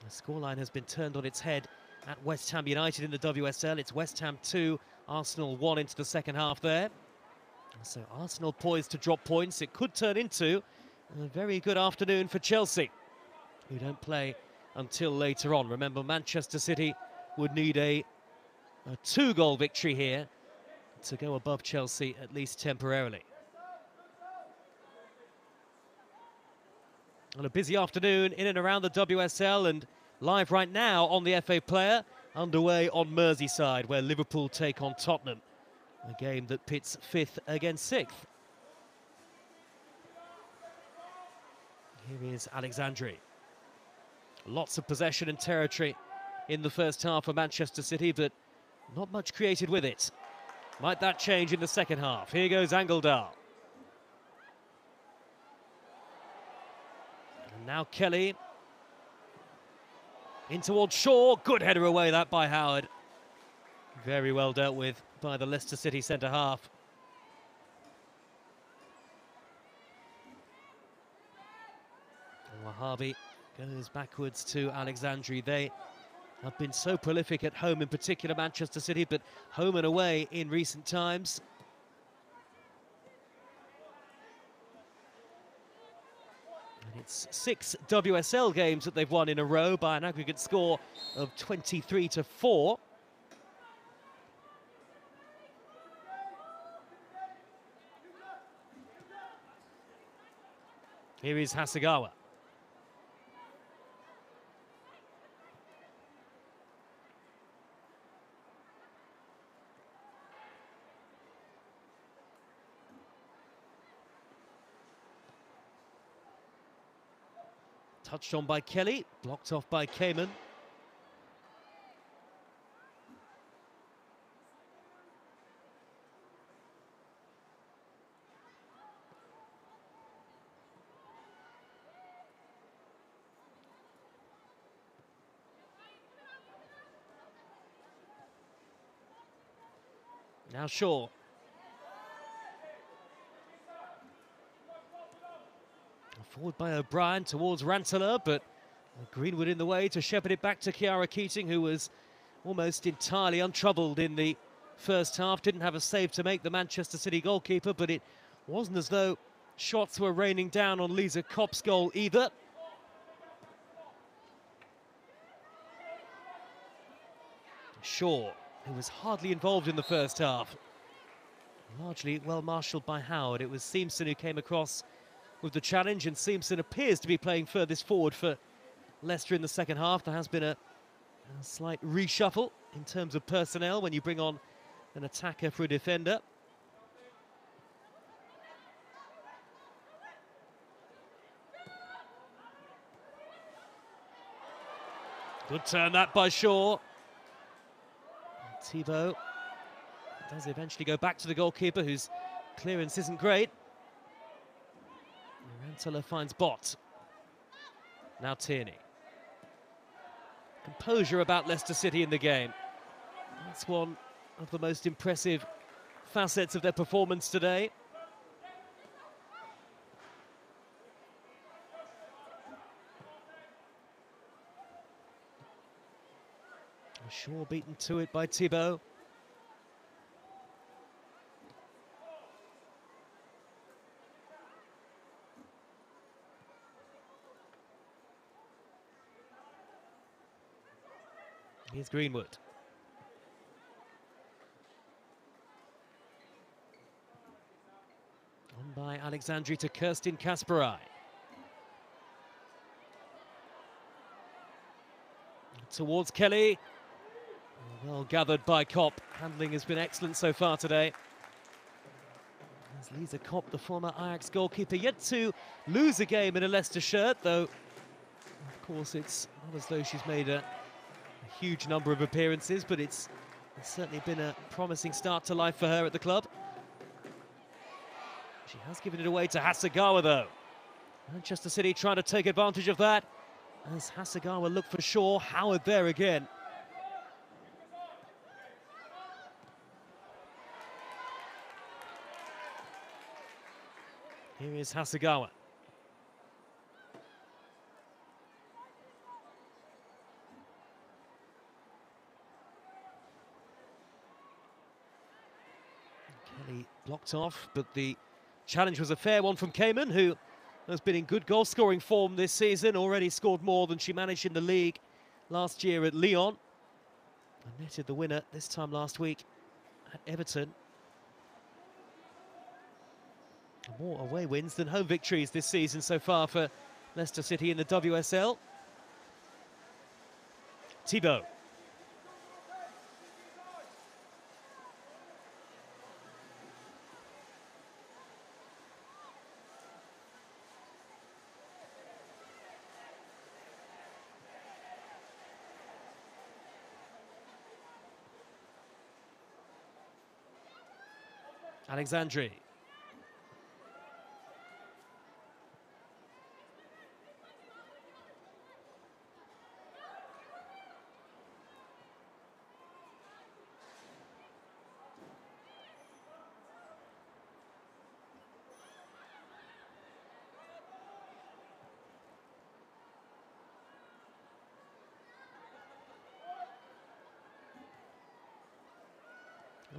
The scoreline has been turned on its head at West Ham United in the WSL. It's West Ham 2, Arsenal 1 into the second half there. So Arsenal poised to drop points. It could turn into a very good afternoon for Chelsea, who don't play until later on. Remember, Manchester City would need a, a two-goal victory here to go above Chelsea, at least temporarily. On a busy afternoon in and around the WSL and live right now on the FA Player, underway on Merseyside, where Liverpool take on Tottenham. A game that pits fifth against sixth. Here is Aleixandri. Lots of possession and territory in the first half for Manchester City, but not much created with it. Might that change in the second half? Here goes Angeldahl. And now Kelly. In towards Shaw. Good header away that by Howard. Very well dealt with by the Leicester City centre half. Ouahabi goes backwards to Aleixandri. They have been so prolific at home, in particular Manchester City, but home and away in recent times. And it's six WSL games that they've won in a row by an aggregate score of 23 to 4. Here is Hasegawa. Touched on by Kelly, blocked off by Cayman. Now Shaw. Forward by O'Brien towards Rantala, but Greenwood in the way to shepherd it back to Khiara Keating, who was almost entirely untroubled in the first half. Didn't have a save to make the Manchester City goalkeeper, but it wasn't as though shots were raining down on Lize Kop's goal either. Shaw, who was hardly involved in the first half. Largely well marshalled by Howard. It was Siemsen who came across with the challenge, and Siemsen appears to be playing furthest forward for Leicester in the second half. There has been a, a slight reshuffle in terms of personnel when you bring on an attacker for a defender. Good turn that by Shaw. Thibaud does eventually go back to the goalkeeper, whose clearance isn't great. Rantala finds Bott. Now Tierney. Composure about Leicester City in the game. That's one of the most impressive facets of their performance today. Shaw beaten to it by Thibaud. Here's Greenwood. On by Aleixandri to Kerstin Casparij. Towards Kelly. Well gathered by Kop. Handling has been excellent so far today. As Lize Kop, the former Ajax goalkeeper, yet to lose a game in a Leicester shirt, though, of course, it's not as though she's made a huge number of appearances, but it's, it's certainly been a promising start to life for her at the club. She has given it away to Hasegawa, though. Manchester City trying to take advantage of that as Hasegawa look for Shaw. Howard there again. Here is Hasegawa. Kelly blocked off, but the challenge was a fair one from Cayman, who has been in good goal-scoring form this season, already scored more than she managed in the league last year at Lyon. And netted the winner this time last week at Everton. More away wins than home victories this season so far for Leicester City in the WSL. Thibaud. Aleixandri.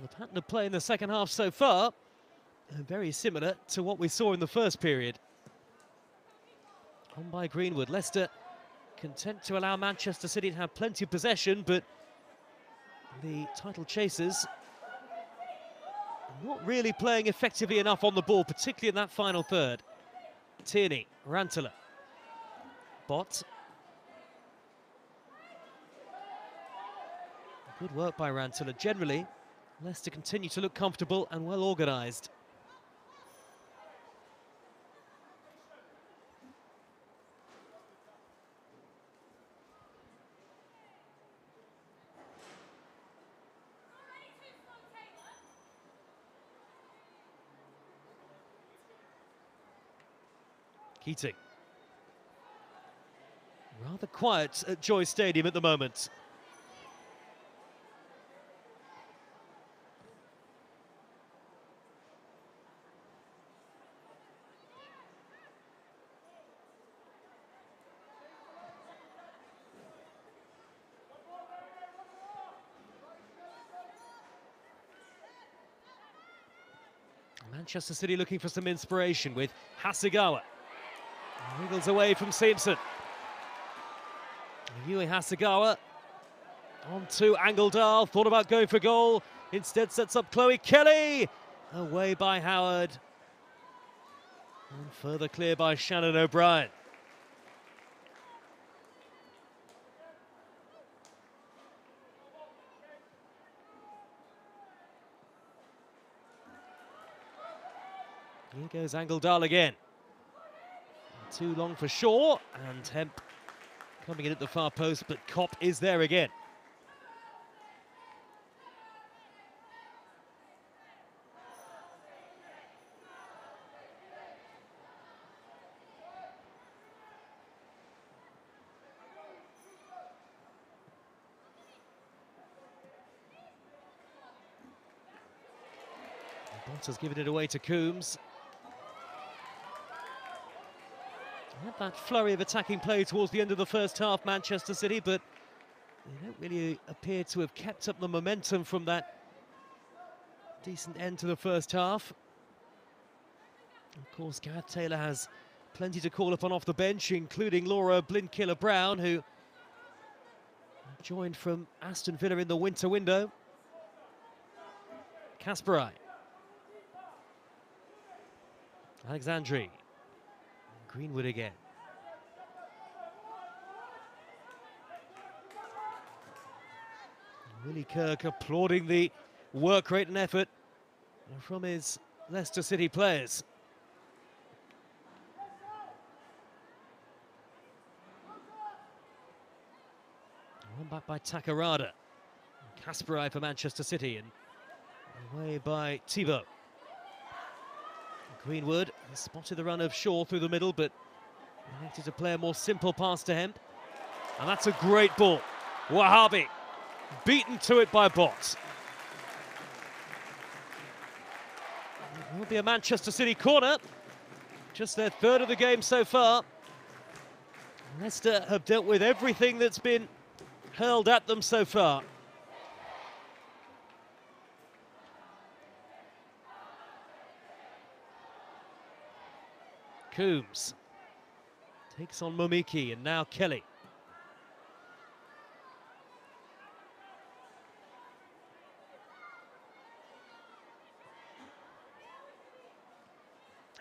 The pattern of play in the second half so far, uh, very similar to what we saw in the first period. On by Greenwood, Leicester content to allow Manchester City to have plenty of possession, but the title chasers not really playing effectively enough on the ball, particularly in that final third. Tierney, Rantala, Bott. Good work by Rantala. Generally, Leicester continue to look comfortable and well organised. Keating. Rather quiet at Joie Stadium at the moment. Manchester City looking for some inspiration with Hasegawa. Wiggles away from Siemsen. Yui Hasegawa on to Angeldahl. Thought about going for goal. Instead sets up Chloe Kelly. Away by Howard. And further clear by Shannon O'Brien. Here goes Angeldahl again. Too long for Shaw, and Hemp coming in at the far post, but Kop is there again. Bottas giving it away to Coombs. That flurry of attacking play towards the end of the first half, Manchester City, but they don't really appear to have kept up the momentum from that decent end to the first half. Of course, Gareth Taylor has plenty to call upon off the bench, including Laura Blindkilde Brown, who joined from Aston Villa in the winter window. Casparij. Aleixandri. Greenwood again. Willie Kirk applauding the work rate and effort from his Leicester City players. One back by Takarada. Casparij for Manchester City and away by Thibaud. Greenwood spotted the run of Shaw through the middle, but wanted to play a more simple pass to Hemp. And that's a great ball. Ouahabi beaten to it by Bott. It will be a Manchester City corner. Just their third of the game so far. Leicester have dealt with everything that's been hurled at them so far. Coombs takes on Momiki and now Kelly.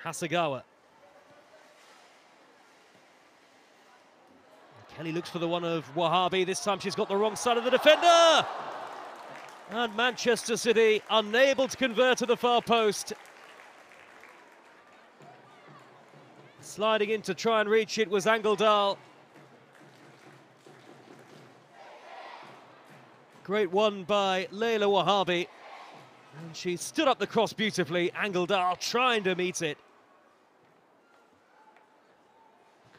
Hasegawa. Kelly looks for the one of Ouahabi. This time she's got the wrong side of the defender. And Manchester City unable to convert to the far post. Sliding in to try and reach it was Angeldahl. Great one by Leila Ouahabi. And she stood up the cross beautifully. Angeldahl trying to meet it.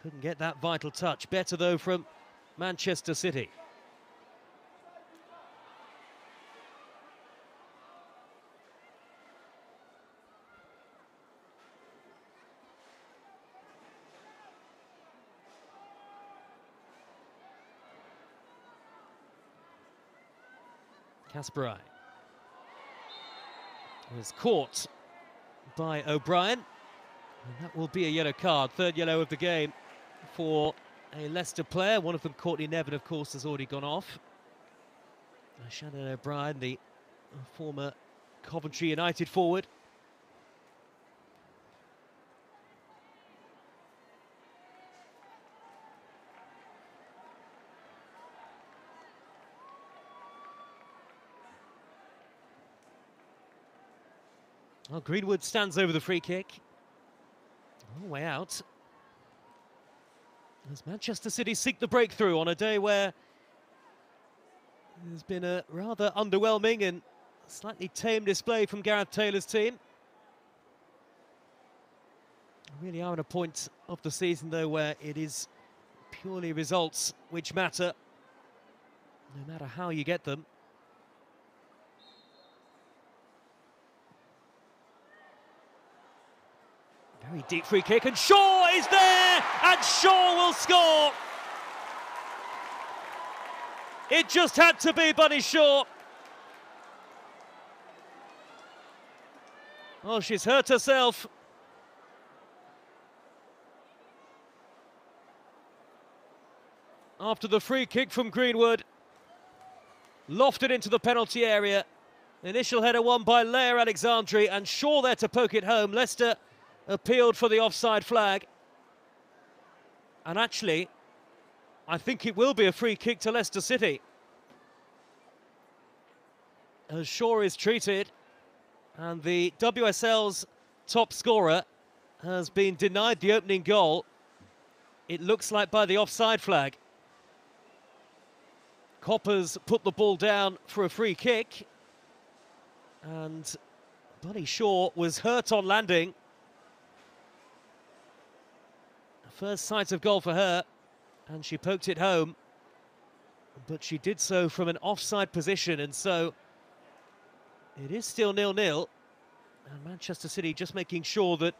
Couldn't get that vital touch. Better, though, from Manchester City. Casparij was caught by O'Brien. And that will be a yellow card, third yellow of the game for a Leicester player. One of them, Courtney Nevin, of course, has already gone off. Uh, Shannon O'Brien, the former Coventry United forward. Well, Greenwood stands over the free kick. The way out. As Manchester City seek the breakthrough on a day where there's been a rather underwhelming and slightly tame display from Gareth Taylor's team. Really are at a point of the season, though, where it is purely results which matter, no matter how you get them. Deep free kick, and Shaw is there, and Shaw will score. It just had to be Bunny Shaw. Oh, she's hurt herself. After the free kick from Greenwood. Lofted into the penalty area. Initial header won by Laia Aleixandri and Shaw there to poke it home. Leicester appealed for the offside flag. And actually, I think it will be a free kick to Leicester City. As Shaw is treated, and the WSL's top scorer has been denied the opening goal. It looks like by the offside flag. Coppers put the ball down for a free kick. And Bunny Shaw was hurt on landing. First sight of goal for her, and she poked it home. But she did so from an offside position, and so it is still nil-nil. And Manchester City just making sure that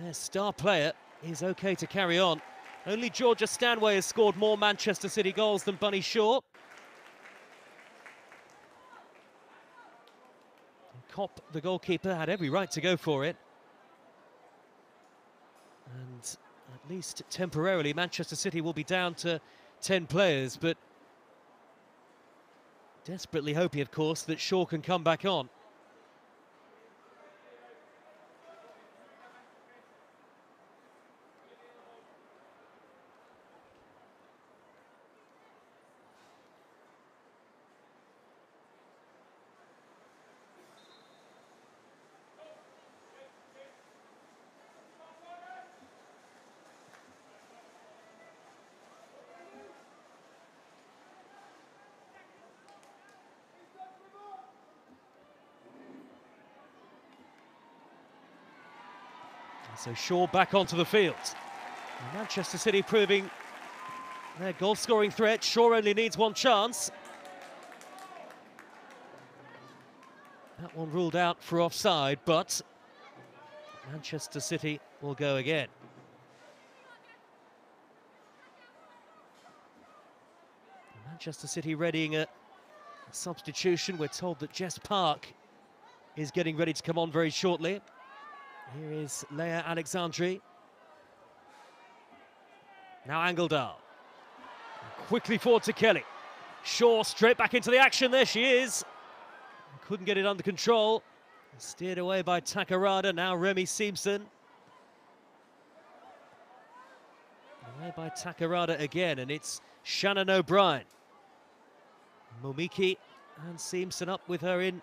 their star player is okay to carry on. Only Georgia Stanway has scored more Manchester City goals than Bunny Shaw. Kop, the goalkeeper, had every right to go for it. And at least temporarily, Manchester City will be down to 10 players, but desperately hoping, of course, that Shaw can come back on. So Shaw back onto the field. Manchester City proving their goal scoring threat. Shaw only needs one chance. That one ruled out for offside, but Manchester City will go again. Manchester City readying a substitution. We're told that Jess Park is getting ready to come on very shortly. Here is Laia Aleixandri. Now Angeldahl. Quickly forward to Kelly. Shaw straight back into the action. There she is. Couldn't get it under control. Steered away by Takarada. Now Remy Siemsen. Away by Takarada again, and it's Shannon O'Brien. Momiki and Siemsen up with her in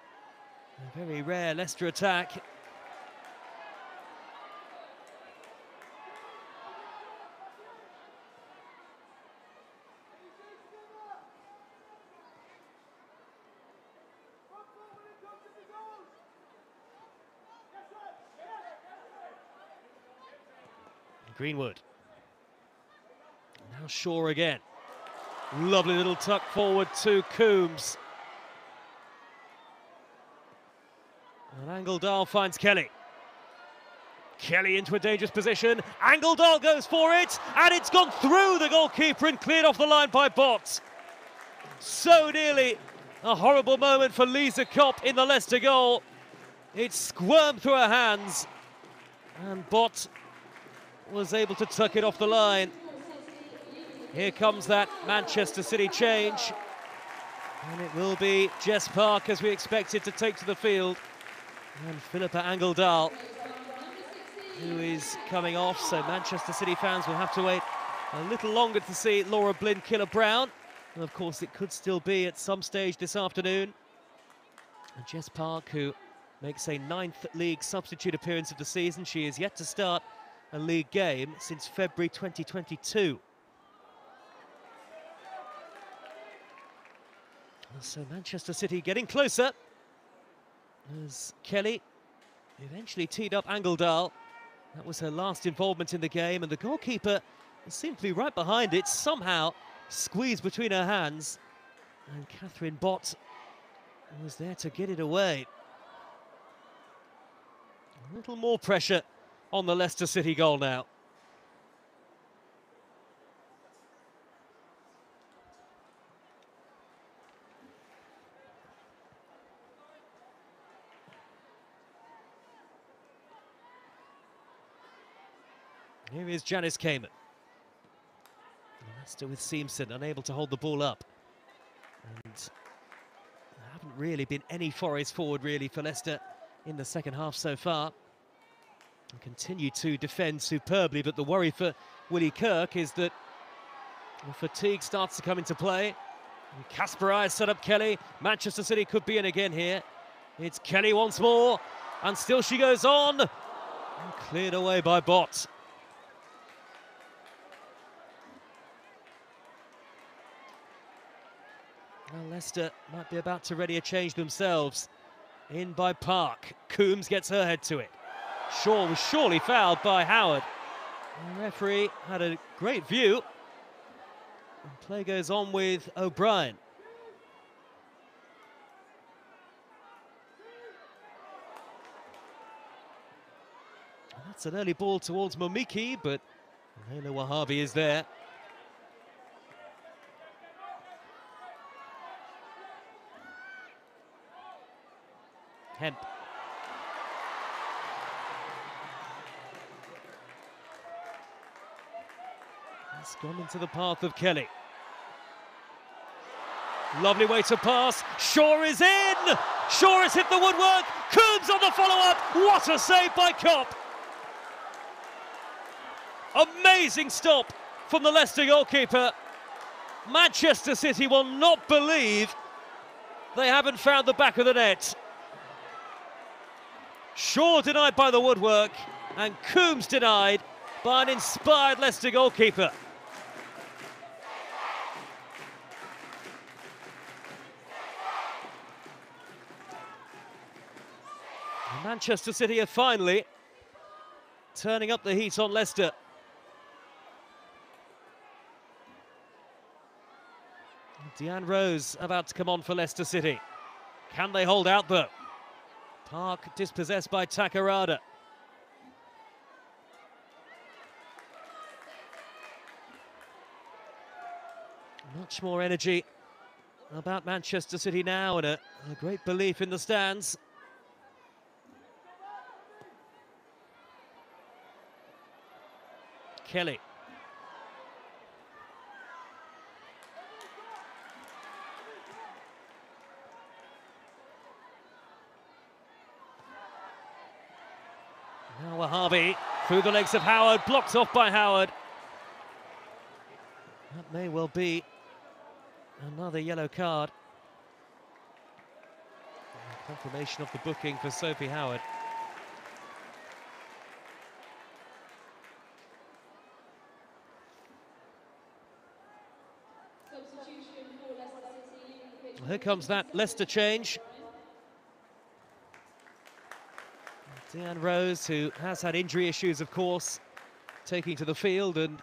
a very rare Leicester attack. Greenwood. Now Shaw again. Lovely little tuck forward to Coombs. And Angeldahl finds Kelly. Kelly into a dangerous position. Angeldahl goes for it, and it's gone through the goalkeeper and cleared off the line by Bott. So nearly a horrible moment for Lize Kop in the Leicester goal. It squirmed through her hands, and Bott was able to tuck it off the line. Here comes that Manchester City change. And it will be Jess Park, as we expected, to take to the field. And Philippa Angeldahl, who is coming off. So Manchester City fans will have to wait a little longer to see Laura Blindkilde Brown. And of course, it could still be at some stage this afternoon. And Jess Park, who makes a ninth league substitute appearance of the season. She is yet to start a league game since February 2022. So Manchester City getting closer as Kelly eventually teed up Angeldahl. That was her last involvement in the game and the goalkeeper seemed to be right behind it, somehow squeezed between her hands and Catherine Bott was there to get it away. A little more pressure on the Leicester City goal now. Here is Janice Cayman. Leicester with Siemsen, unable to hold the ball up. And there haven't really been any Forest forward, really, for Leicester in the second half so far and continue to defend superbly. But the worry for Willie Kirk is that fatigue starts to come into play. Casper has set up Kelly. Manchester City could be in again here. It's Kelly once more, and still she goes on. And cleared away by Bott. Well, Leicester might be about to ready a change themselves. In by Park. Coombs gets her head to it. Shaw was surely fouled by Howard. The referee had a great view. And play goes on with O'Brien. That's an early ball towards Momiki, but Leila Ouahabi is there. Hemp It's gone into the path of Kelly. Lovely way to pass. Shaw is in. Shaw has hit the woodwork. Coombs on the follow-up. What a save by Kop. Amazing stop from the Leicester goalkeeper. Manchester City will not believe they haven't found the back of the net. Shaw denied by the woodwork and Coombs denied by an inspired Leicester goalkeeper. Manchester City are finally turning up the heat on Leicester. Deanne Rose about to come on for Leicester City. Can they hold out though? Park dispossessed by Takarada. Much more energy about Manchester City now and a, a great belief in the stands. Kelly. Now Ouahabi through the legs of Howard, blocked off by Howard. That may well be another yellow card. Confirmation of the booking for Sophie Howard. Here comes that Leicester change. Deanne Rose, who has had injury issues, of course, taking to the field, and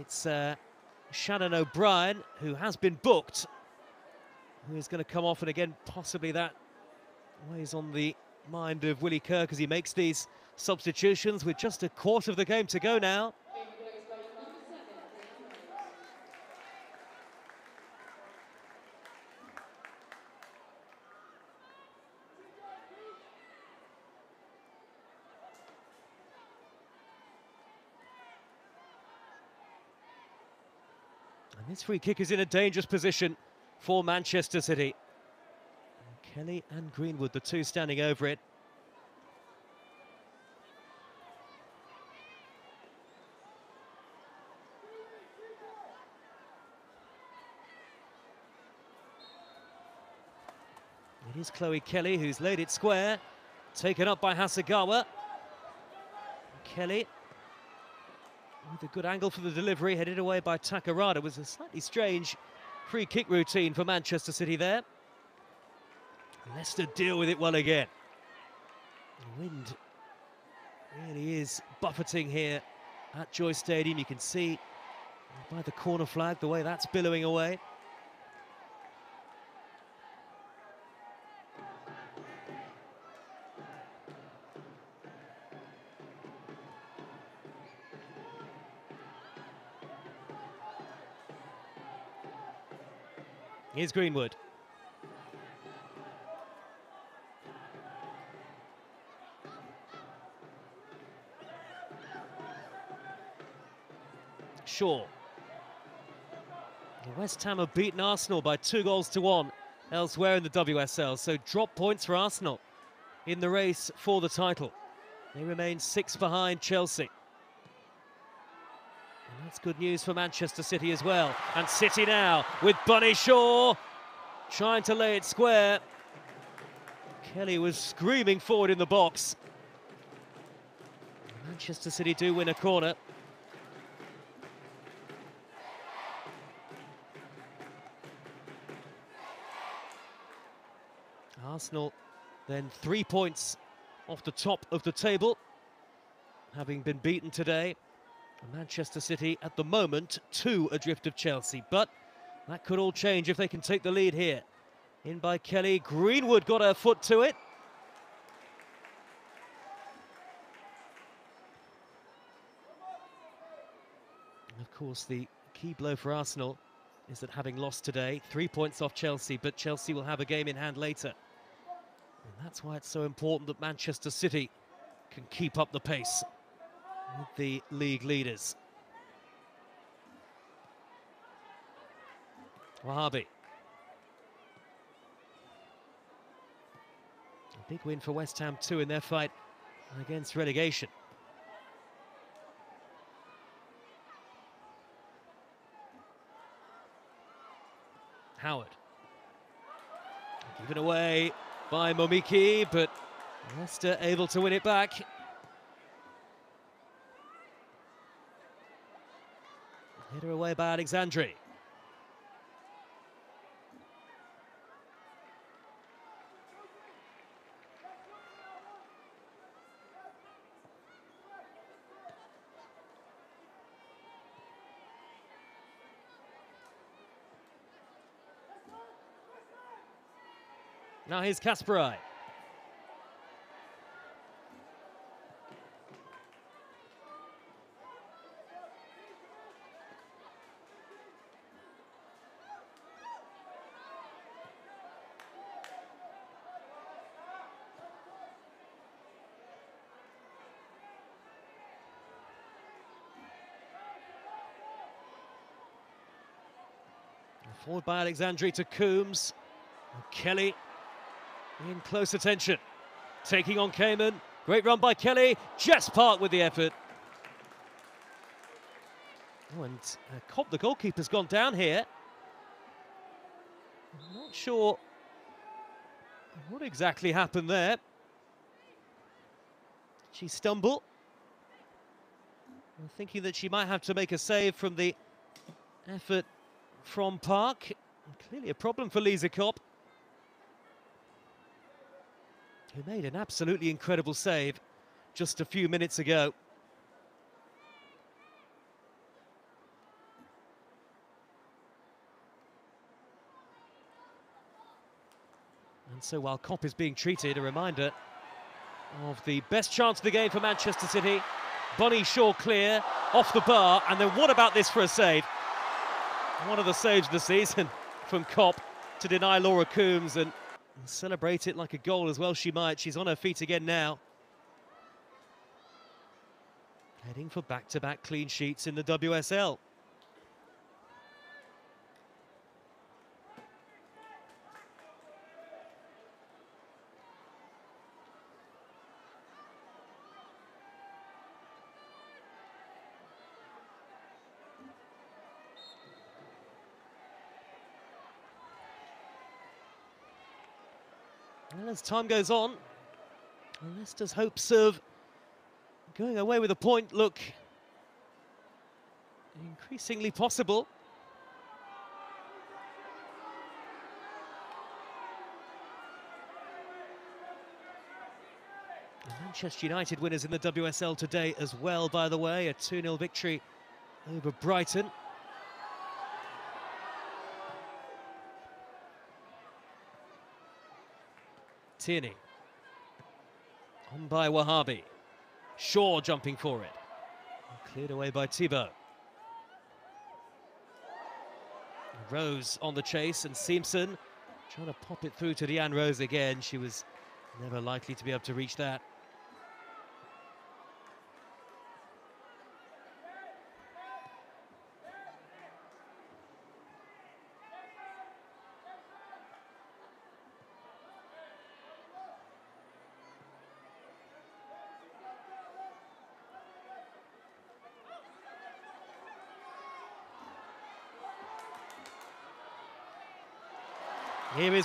it's uh, Shannon O'Brien, who has been booked, who is going to come off, and again, possibly that weighs on the mind of Willie Kirk as he makes these substitutions with just a quarter of the game to go now. This free kick is in a dangerous position for Manchester City. Kelly and Greenwood, the two standing over it. It is Chloe Kelly who's laid it square. Taken up by Hasegawa. Kelly with a good angle for the delivery, headed away by Takarada. was a slightly strange free kick routine for Manchester City there. Leicester deal with it well again. The wind really is buffeting here at Joie Stadium. You can see by the corner flag the way that's billowing away. Here's Greenwood. Shaw. West Ham have beaten Arsenal by two goals to one elsewhere in the WSL, so drop points for Arsenal in the race for the title. They remain six behind Chelsea. That's good news for Manchester City as well. And City now with Bunny Shaw trying to lay it square. Kelly was screaming forward in the box. Manchester City do win a corner. Arsenal then three points off the top of the table, having been beaten today. Manchester City at the moment two adrift of Chelsea, but that could all change if they can take the lead here. In by Kelly, Greenwood got her foot to it. And of course, the key blow for Arsenal is that having lost today, three points off Chelsea, but Chelsea will have a game in hand later. And that's why it's so important that Manchester City can keep up the pace the league leaders. Ouahabi. A big win for West Ham too in their fight against relegation. Howard. Given away by Momiki, but Leicester able to win it back. Away by Aleixandri. Now here's Casparij. Forward by Aleixandri to Coombs. Kelly in close attention. Taking on Cayman. Great run by Kelly. Jess Park with the effort. Oh, and uh, Kop, the goalkeeper's gone down here. I'm not sure what exactly happened there. She stumbled. I'm thinking that she might have to make a save from the effort from Park. Clearly a problem for Lize Kop. Who made an absolutely incredible save just a few minutes ago. And so while Kop is being treated, a reminder of the best chance of the game for Manchester City. Bunny Shaw clear, off the bar, and then what about this for a save? One of the saves of the season from Kop to deny Laura Coombs and celebrate it like a goal as well she might. She's on her feet again now. Heading for back-to-back -back clean sheets in the WSL. As time goes on, Leicester's hopes of going away with a point look increasingly possible. Manchester United winners in the WSL today as well, by the way, a 2-0 victory over Brighton. Tierney. On by Ouahabi. Shaw jumping for it. Cleared away by Thibaud. Rose on the chase and Siemsen trying to pop it through to Deanne Rose again. She was never likely to be able to reach that.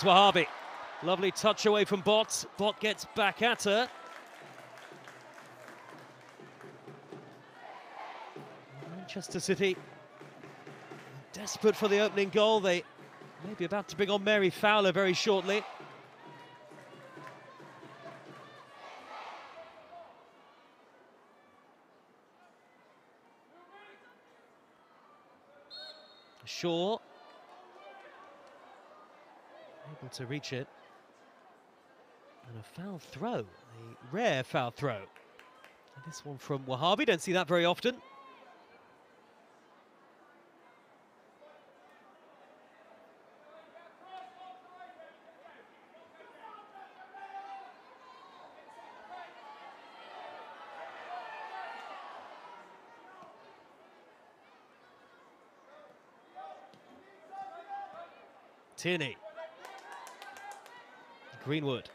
Ouahabi. Lovely touch away from Bott. Bot gets back at her. Manchester City desperate for the opening goal. They may be about to bring on Mary Fowler very shortly. Shaw able to reach it. And a foul throw, a rare foul throw. And this one from Ouahabi, don't see that very often. Tierney. Greenwood.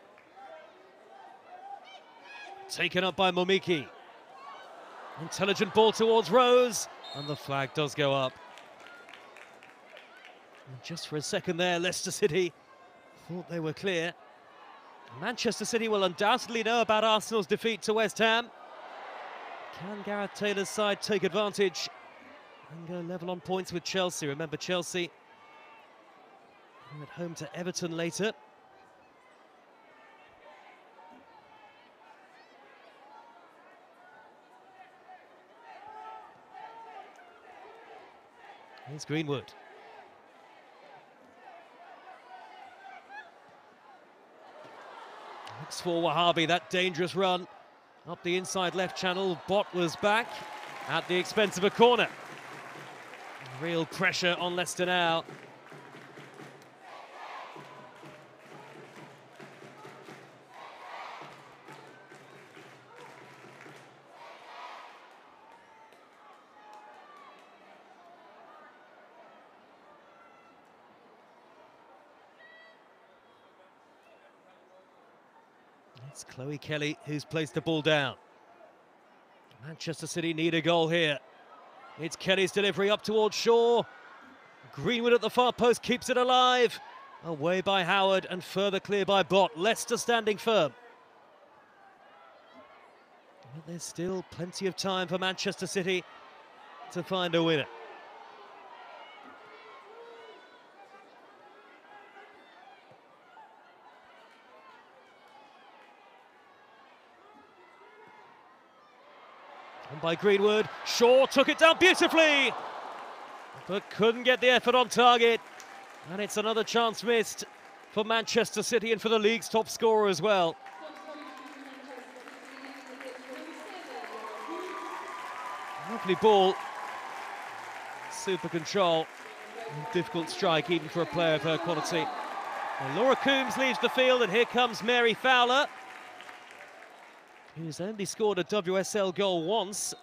Taken up by Momiki. Intelligent ball towards Rose, and the flag does go up. And just for a second there, Leicester City thought they were clear. Manchester City will undoubtedly know about Arsenal's defeat to West Ham. Can Gareth Taylor's side take advantage and go level on points with Chelsea? Remember, Chelsea at home to Everton later. Here's Greenwood. Looks for Ouahabi, that dangerous run up the inside left channel. Bott was back at the expense of a corner. Real pressure on Leicester now. Kelly who's placed the ball down. Manchester City need a goal here. It's Kelly's delivery up towards Shaw. Greenwood at the far post keeps it alive. Away by Howard and further clear by Bott. Leicester standing firm. But there's still plenty of time for Manchester City to find a winner. By Greenwood, Shaw took it down beautifully, but couldn't get the effort on target. And it's another chance missed for Manchester City and for the league's top scorer as well. Lovely ball. Super control. Difficult strike even for a player of her quality. Laura Coombs leaves the field and here comes Mary Fowler who's only scored a WSL goal once,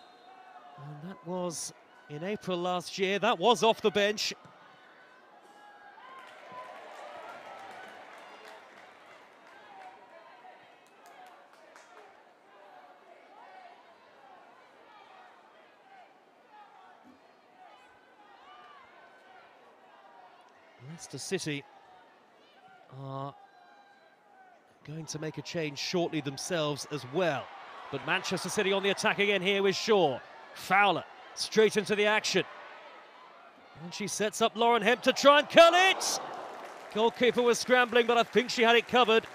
and that was in April last year. That was off the bench. Leicester City are going to make a change shortly themselves as well. But Manchester City on the attack again here with Shaw. Fowler straight into the action. And she sets up Lauren Hemp to try and cut it. Goalkeeper was scrambling, but I think she had it covered.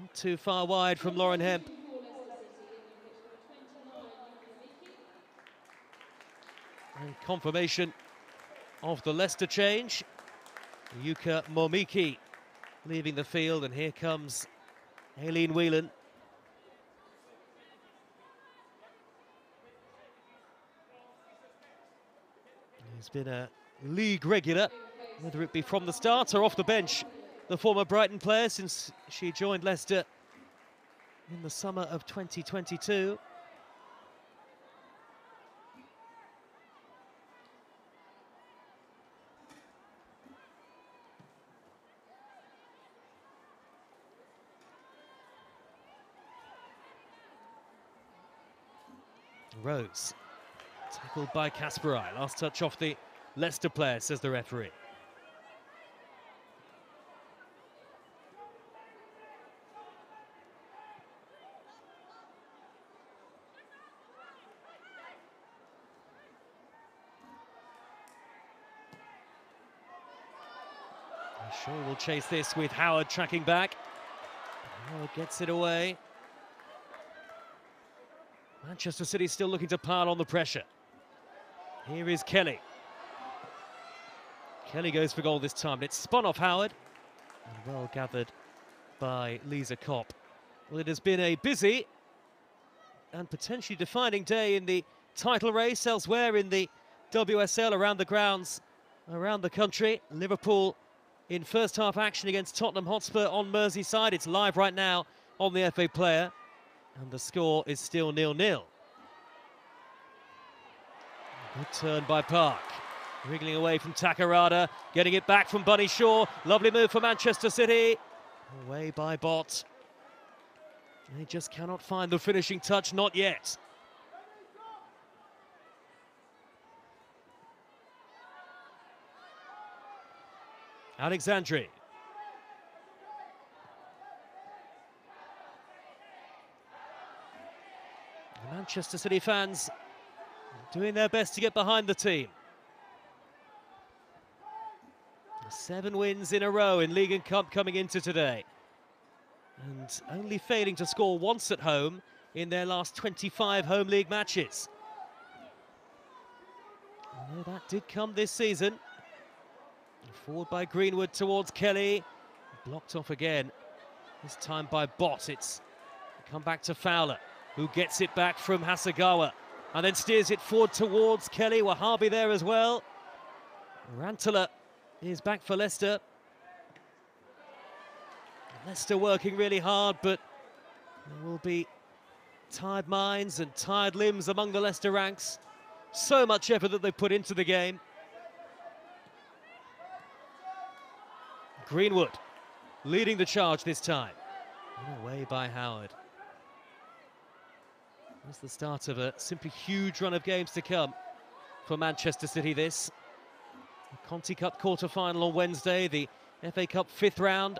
Not too far wide from Lauren Hemp. And confirmation of the Leicester change. Yuka Momiki leaving the field, and here comes Aileen Whelan. He's been a league regular, whether it be from the start or off the bench. The former Brighton player since she joined Leicester in the summer of 2022. Rose. Tackled by Casparij. Last touch off the Leicester player, says the referee. Shaw will chase this with Howard tracking back. Howard gets it away. Manchester City still looking to pile on the pressure. Here is Kelly. Kelly goes for goal this time. It's spun off Howard. And well gathered by Lize Kop. Well, it has been a busy and potentially defining day in the title race elsewhere in the WSL around the grounds around the country. Liverpool in first half action against Tottenham Hotspur on Merseyside. It's live right now on the FA Player. And the score is still nil-nil. Good turn by Park. Wriggling away from Takarada, getting it back from Bunny Shaw. Lovely move for Manchester City. Away by Bott. They just cannot find the finishing touch, not yet. Aleixandri. Manchester City fans doing their best to get behind the team. Seven wins in a row in League and Cup coming into today. And only failing to score once at home in their last 25 home league matches. That did come this season. Forward by Greenwood towards Kelly. Blocked off again. This time by Bott. It's come back to Fowler, who gets it back from Hasegawa. And then steers it forward towards Kelly. Ouahabi there as well. Rantala is back for Leicester. Leicester working really hard, but there will be tired minds and tired limbs among the Leicester ranks. So much effort that they put into the game. Greenwood leading the charge this time. Away by Howard. It's the start of a simply huge run of games to come for Manchester City this. The Conti Cup quarter-final on Wednesday, the FA Cup fifth round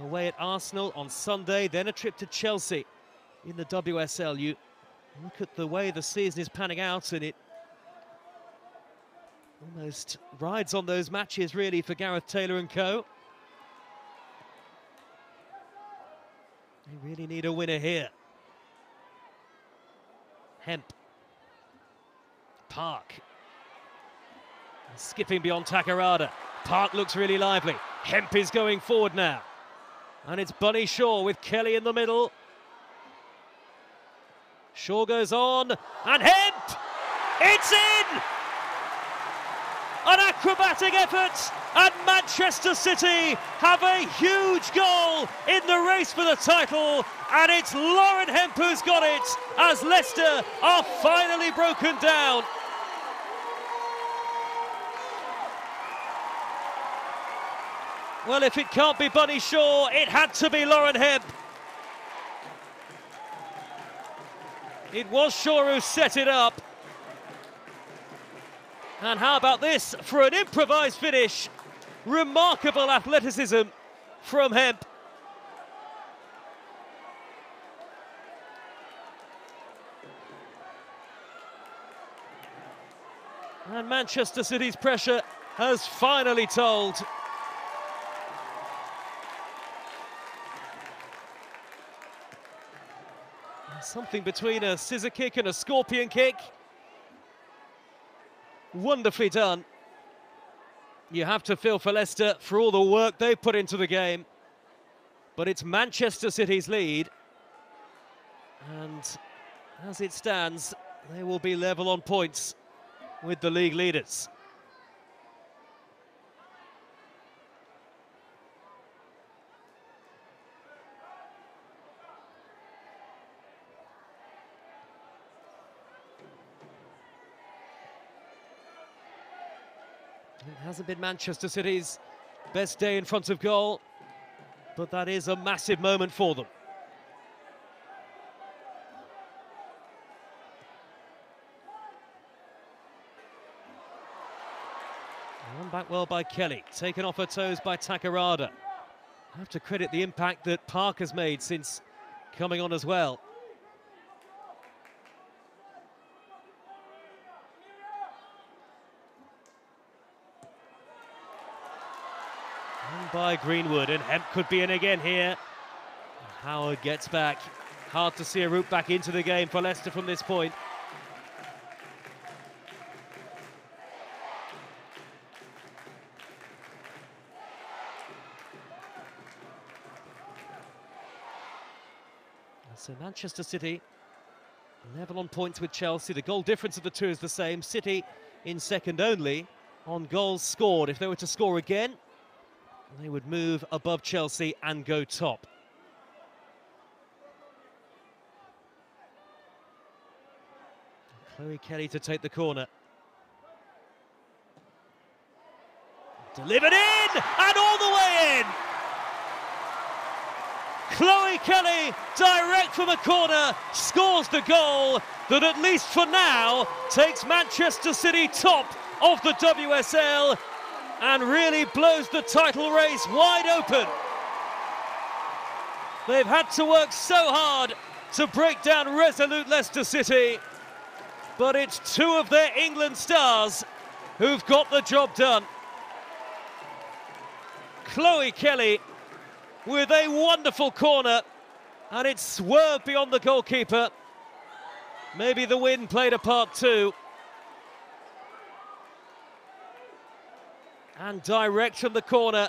away at Arsenal on Sunday, then a trip to Chelsea in the WSL. You look at the way the season is panning out and it almost rides on those matches really for Gareth Taylor and co. They really need a winner here. Hemp. Park. Skipping beyond Takarada. Park looks really lively. Hemp is going forward now. And it's Bunny Shaw with Kelly in the middle. Shaw goes on, and Hemp! It's in! An acrobatic effort, and Manchester City have a huge goal in the race for the title, and it's Lauren Hemp who's got it as Leicester are finally broken down. Well, if it can't be Bunny Shaw, it had to be Lauren Hemp. It was Shaw who set it up. And how about this for an improvised finish? Remarkable athleticism from Hemp. And Manchester City's pressure has finally told. Something between a scissor kick and a scorpion kick. Wonderfully done. You have to feel for Leicester for all the work they put into the game. But it's Manchester City's lead. And as it stands, they will be level on points with the league leaders. Hasn't been Manchester City's best day in front of goal, but that is a massive moment for them. Run back well by Kelly, taken off her toes by Takarada. I have to credit the impact that Park has made since coming on as well. By Greenwood, and Hemp could be in again here. Howard gets back. Hard to see a route back into the game for Leicester from this point. So Manchester City level on points with Chelsea. The goal difference of the two is the same. City in second only on goals scored. If they were to score again, they would move above Chelsea and go top. Chloe Kelly to take the corner. Delivered in and all the way in. Chloe Kelly, direct from the corner, scores the goal that at least for now takes Manchester City top of the WSL and really blows the title race wide open. They've had to work so hard to break down resolute Leicester City, but it's two of their England stars who've got the job done. Chloe Kelly with a wonderful corner, and it swerved beyond the goalkeeper. Maybe the wind played a part too. And direct from the corner,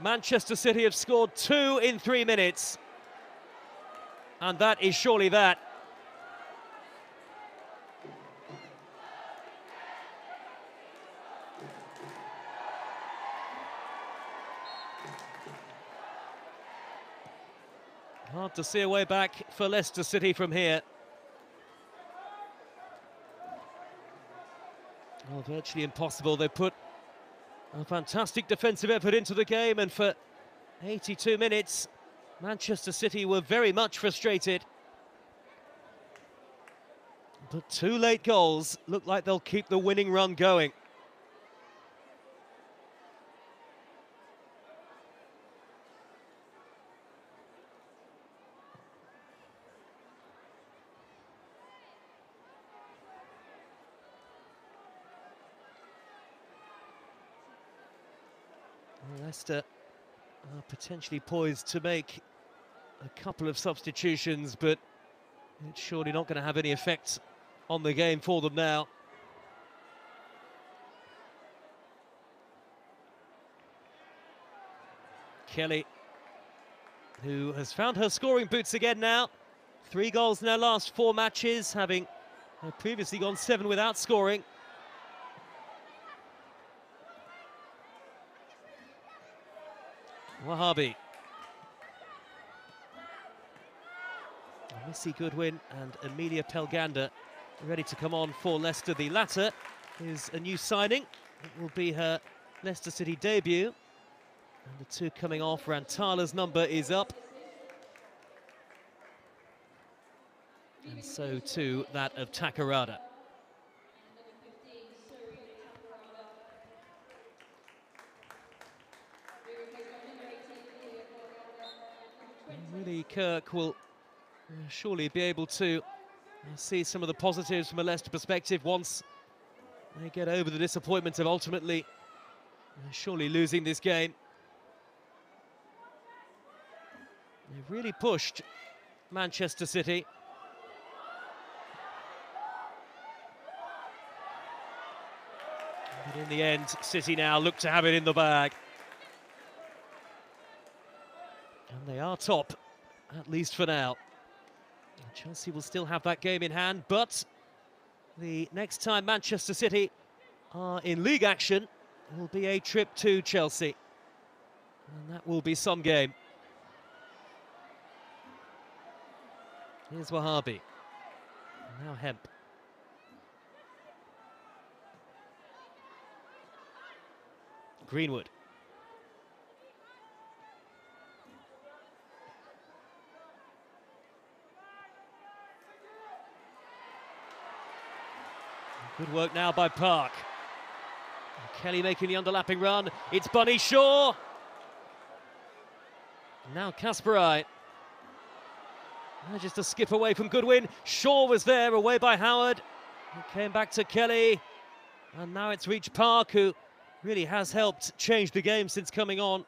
Manchester City have scored two in three minutes. And that is surely that. Hard to see a way back for Leicester City from here. Well, virtually impossible. They put a fantastic defensive effort into the game, and for 82 minutes, Manchester City were very much frustrated. But two late goals look like they'll keep the winning run going. Leicester are potentially poised to make a couple of substitutions, but it's surely not going to have any effect on the game for them now. Kelly, who has found her scoring boots again now. Three goals in her last four matches, having previously gone seven without scoring. Ouahabi. Missy Goodwin and Amelia Pelgander ready to come on for Leicester. The latter is a new signing. It will be her Leicester City debut. And the two coming off, Rantala's number is up. And so too that of Takarada. Really, Kirk will uh, surely be able to uh, see some of the positives from a Leicester perspective once they get over the disappointment of ultimately uh, surely losing this game. They've really pushed Manchester City. But in the end, City now look to have it in the bag. And they are top, at least for now. Chelsea will still have that game in hand, but the next time Manchester City are in league action will be a trip to Chelsea. And that will be some game. Here's Ouahabi. Now Hemp. Greenwood. Good work now by Park. Kelly making the underlapping run. It's Bunny Shaw. Now Casparij. Ah, just a skip away from Goodwin. Shaw was there, away by Howard. It came back to Kelly. And now it's reached Park, who really has helped change the game since coming on.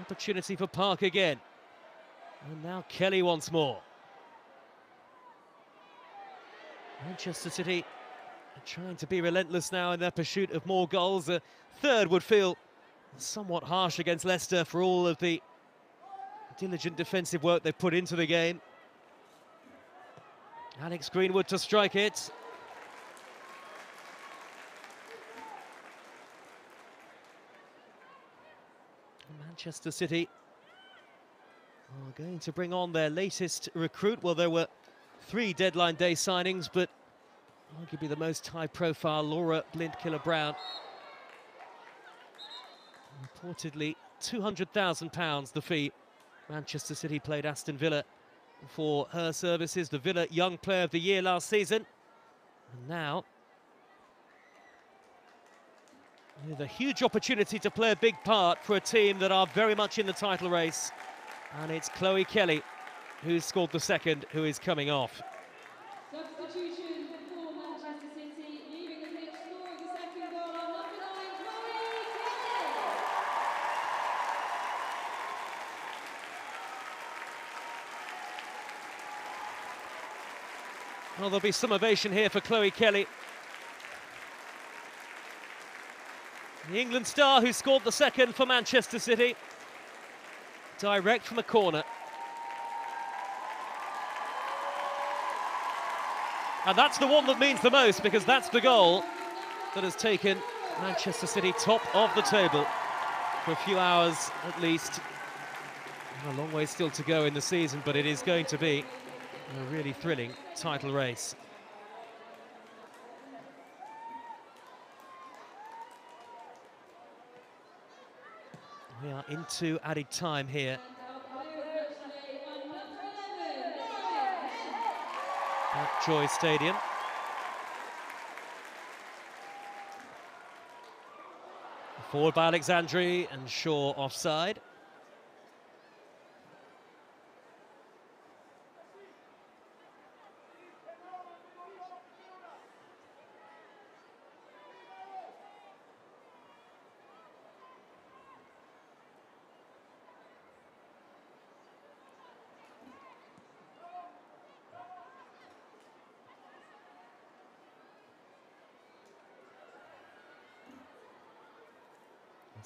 Opportunity for Park again. And now Kelly once more. Manchester City trying to be relentless now in their pursuit of more goals. A third would feel somewhat harsh against Leicester for all of the diligent defensive work they've put into the game. Alex Greenwood to strike it. Manchester City are going to bring on their latest recruit. Well, there were three deadline day signings, but arguably the most high-profile, Laura Blindkilde-Brown. Reportedly £200,000 the fee. Manchester City played Aston Villa for her services, the Villa Young Player of the Year last season. And now, with a huge opportunity to play a big part for a team that are very much in the title race. And it's Chloe Kelly who's scored the second, who is coming off. Substitution for Manchester City, leaving the pitch, scoring the second goal on number nine, Chloe Kelly. Well, there'll be some ovation here for Chloe Kelly. The England star who scored the second for Manchester City. Direct from a corner. And that's the one that means the most because that's the goal that has taken Manchester City top of the table for a few hours at least. A long way still to go in the season, but it is going to be a really thrilling title race. We are into added time here. At Joie Stadium. Forward by Aleixandri and Shaw offside.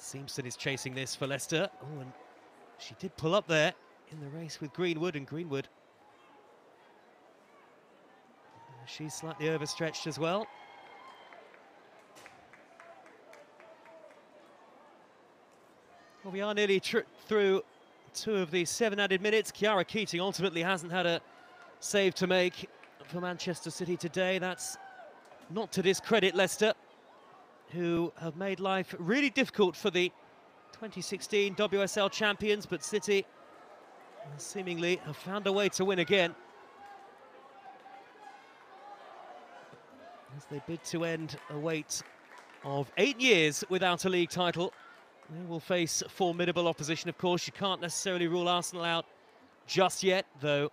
Siemsen is chasing this for Leicester. Oh, and she did pull up there in the race with Greenwood, and Greenwood. uh, She's slightly overstretched as well. Well, we are nearly through two of the seven added minutes. Khiara Keating ultimately hasn't had a save to make for Manchester City today. That's not to discredit Leicester who have made life really difficult for the 2016 WSL champions, but City seemingly have found a way to win again. As they bid to end a wait of eight years without a league title. They will face formidable opposition, of course. You can't necessarily rule Arsenal out just yet, though.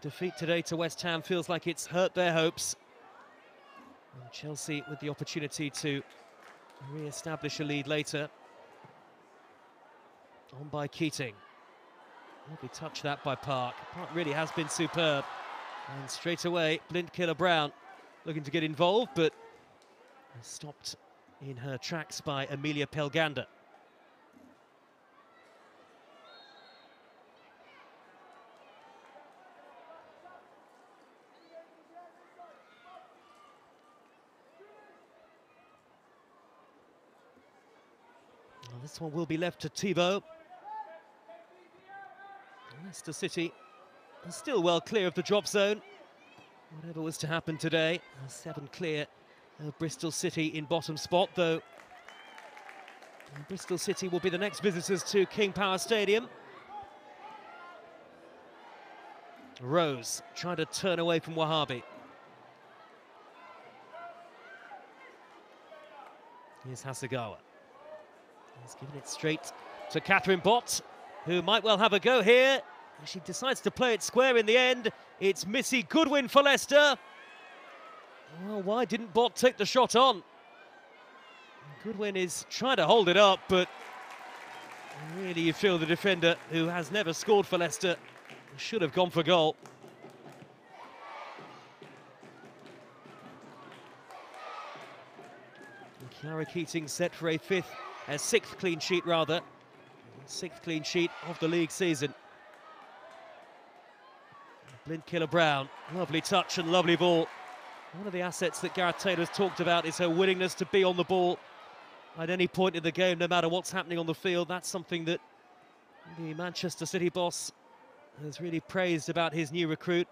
Defeat today to West Ham feels like it's hurt their hopes. And Chelsea with the opportunity to re-establish a lead later. On by Keating. Lovely touch that by Park. Park really has been superb. And straight away, Blindkilde Brown looking to get involved, but stopped in her tracks by Amelia Pelgander. Well, this one will be left to Thibaud. Leicester City are still well clear of the drop zone. Whatever was to happen today, seven clear of Bristol City in bottom spot, though. And Bristol City will be the next visitors to King Power Stadium. Rose trying to turn away from Ouahabi. Here's Hasegawa. He's given it straight to Catherine Bott, who might well have a go here. She decides to play it square in the end. It's Missy Goodwin for Leicester. Well, why didn't Bott take the shot on? Goodwin is trying to hold it up, but really you feel the defender, who has never scored for Leicester, should have gone for goal. And Khiara Keating set for a fifth, a sixth clean sheet rather. Sixth clean sheet of the league season. Blindkilde Brown, lovely touch and lovely ball. One of the assets that Gareth Taylor has talked about is her willingness to be on the ball at any point in the game, no matter what's happening on the field. That's something that the Manchester City boss has really praised about his new recruit.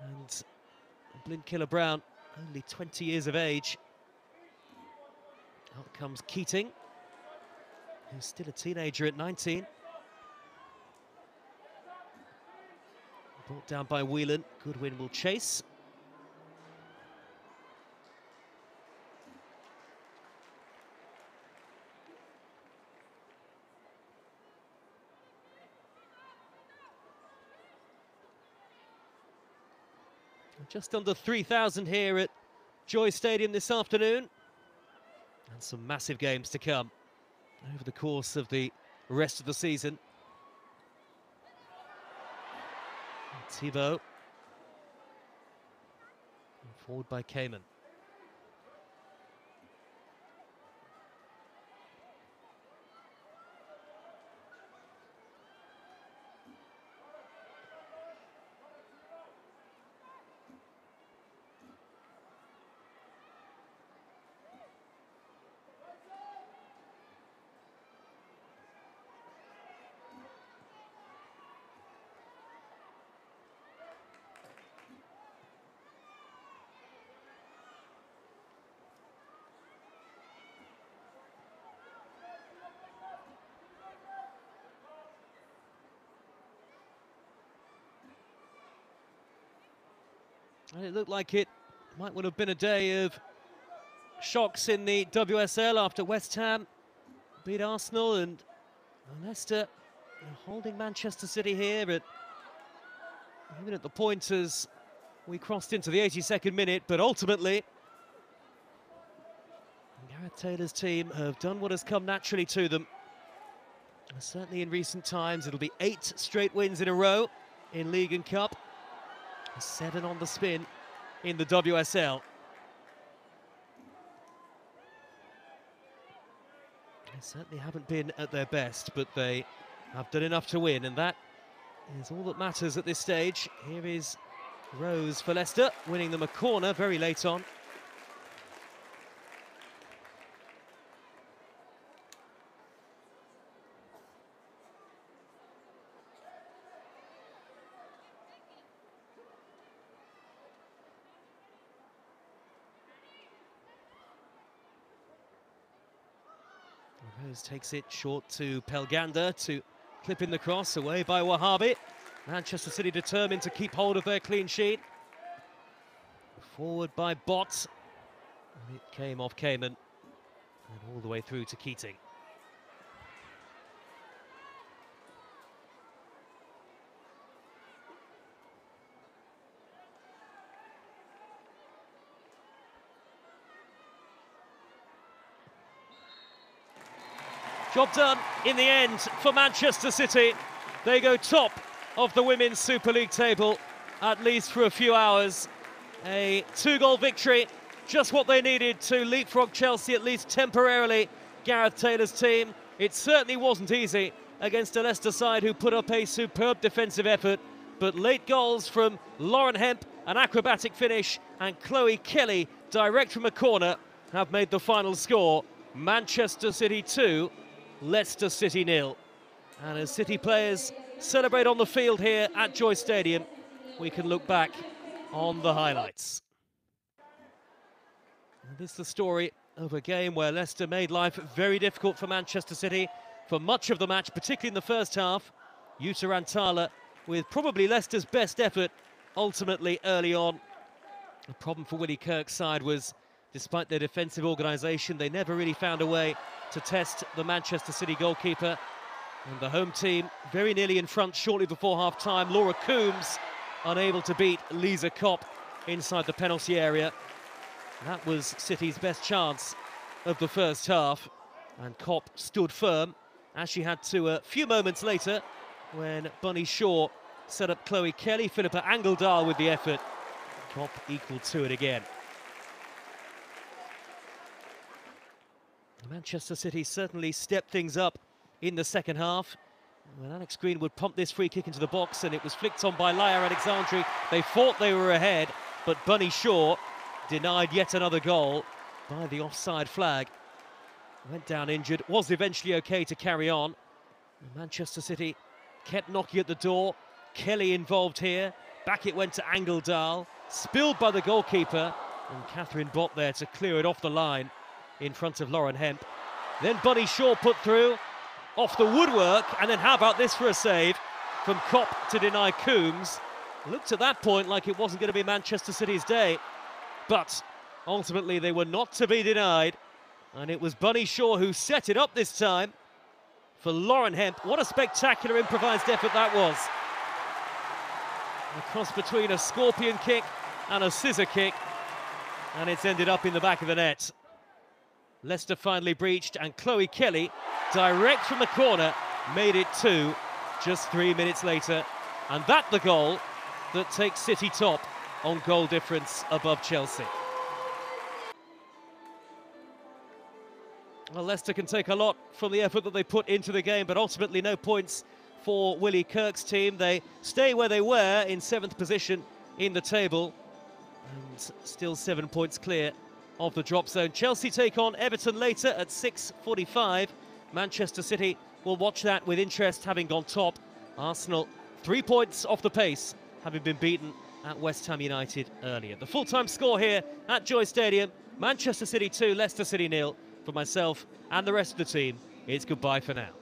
And Blindkilde Brown, only 20 years of age. Out comes Keating. Who's still a teenager at 19. Brought down by Whelan. Goodwin will chase. Just under 3,000 here at Joie Stadium this afternoon. And some massive games to come over the course of the rest of the season. Thibaud. Forward by Cayman. And it looked like it might well have been a day of shocks in the WSL after West Ham beat Arsenal and Leicester holding Manchester City here but even at the point as we crossed into the 82nd minute but ultimately Gareth Taylor's team have done what has come naturally to them. Certainly in recent times it'll be eight straight wins in a row in League and Cup Seven on the spin in the WSL. They certainly haven't been at their best, but they have done enough to win, and that is all that matters at this stage. Here is Rose for Leicester, winning them a corner very late on. Takes it short to Pelgander to clip in the cross away by Ouahabi. Manchester City determined to keep hold of their clean sheet. Forward by Bott. And it came off Cayman and all the way through to Keating. Job done in the end for Manchester City. They go top of the Women's Super League table, at least for a few hours. A two-goal victory, just what they needed to leapfrog Chelsea, at least temporarily. Gareth Taylor's team. It certainly wasn't easy against a Leicester side who put up a superb defensive effort, but late goals from Lauren Hemp, an acrobatic finish, and Chloe Kelly, direct from a corner, have made the final score. Manchester City 2, Leicester City nil. And as City players celebrate on the field here at Joie Stadium, we can look back on the highlights. And this is the story of a game where Leicester made life very difficult for Manchester City for much of the match, particularly in the first half. Jutta Rantala with probably Leicester's best effort ultimately early on. The problem for Willie Kirk's side was, despite their defensive organisation, they never really found a way to test the Manchester City goalkeeper. And the home team very nearly in front shortly before half-time. Laura Coombs unable to beat Lize Kop inside the penalty area. That was City's best chance of the first half. And Kop stood firm, as she had to a few moments later when Bunny Shaw set up Chloe Kelly. Philippa Angeldahl with the effort. Kop equal to it again. Manchester City certainly stepped things up in the second half. When Alex Greenwood pumped this free kick into the box and it was flicked on by Laia Aleixandri, they thought they were ahead, but Bunny Shaw denied yet another goal by the offside flag. Went down injured, was eventually okay to carry on. Manchester City kept knocking at the door. Kelly involved here. Back it went to Angeldahl, spilled by the goalkeeper, and Catherine Bott there to clear it off the line in front of Lauren Hemp. Then Bunny Shaw put through, off the woodwork. And then how about this for a save from Kop to deny Coombs? Looked at that point like it wasn't going to be Manchester City's day. But ultimately they were not to be denied. And it was Bunny Shaw who set it up this time for Lauren Hemp. What a spectacular improvised effort that was. A cross between a scorpion kick and a scissor kick. And it's ended up in the back of the net. Leicester finally breached, and Chloe Kelly, direct from the corner, made it two just three minutes later. And that the goal that takes City top on goal difference above Chelsea. Well, Leicester can take a lot from the effort that they put into the game, but ultimately no points for Willie Kirk's team. They stay where they were in seventh position in the table, and still seven points clear of the drop zone. Chelsea take on Everton later at 6.45. Manchester City will watch that with interest, having gone top. Arsenal three points off the pace, having been beaten at West Ham United earlier. The full-time score here at Joie Stadium, Manchester City 2, Leicester City nil. For myself and the rest of the team, it's goodbye for now.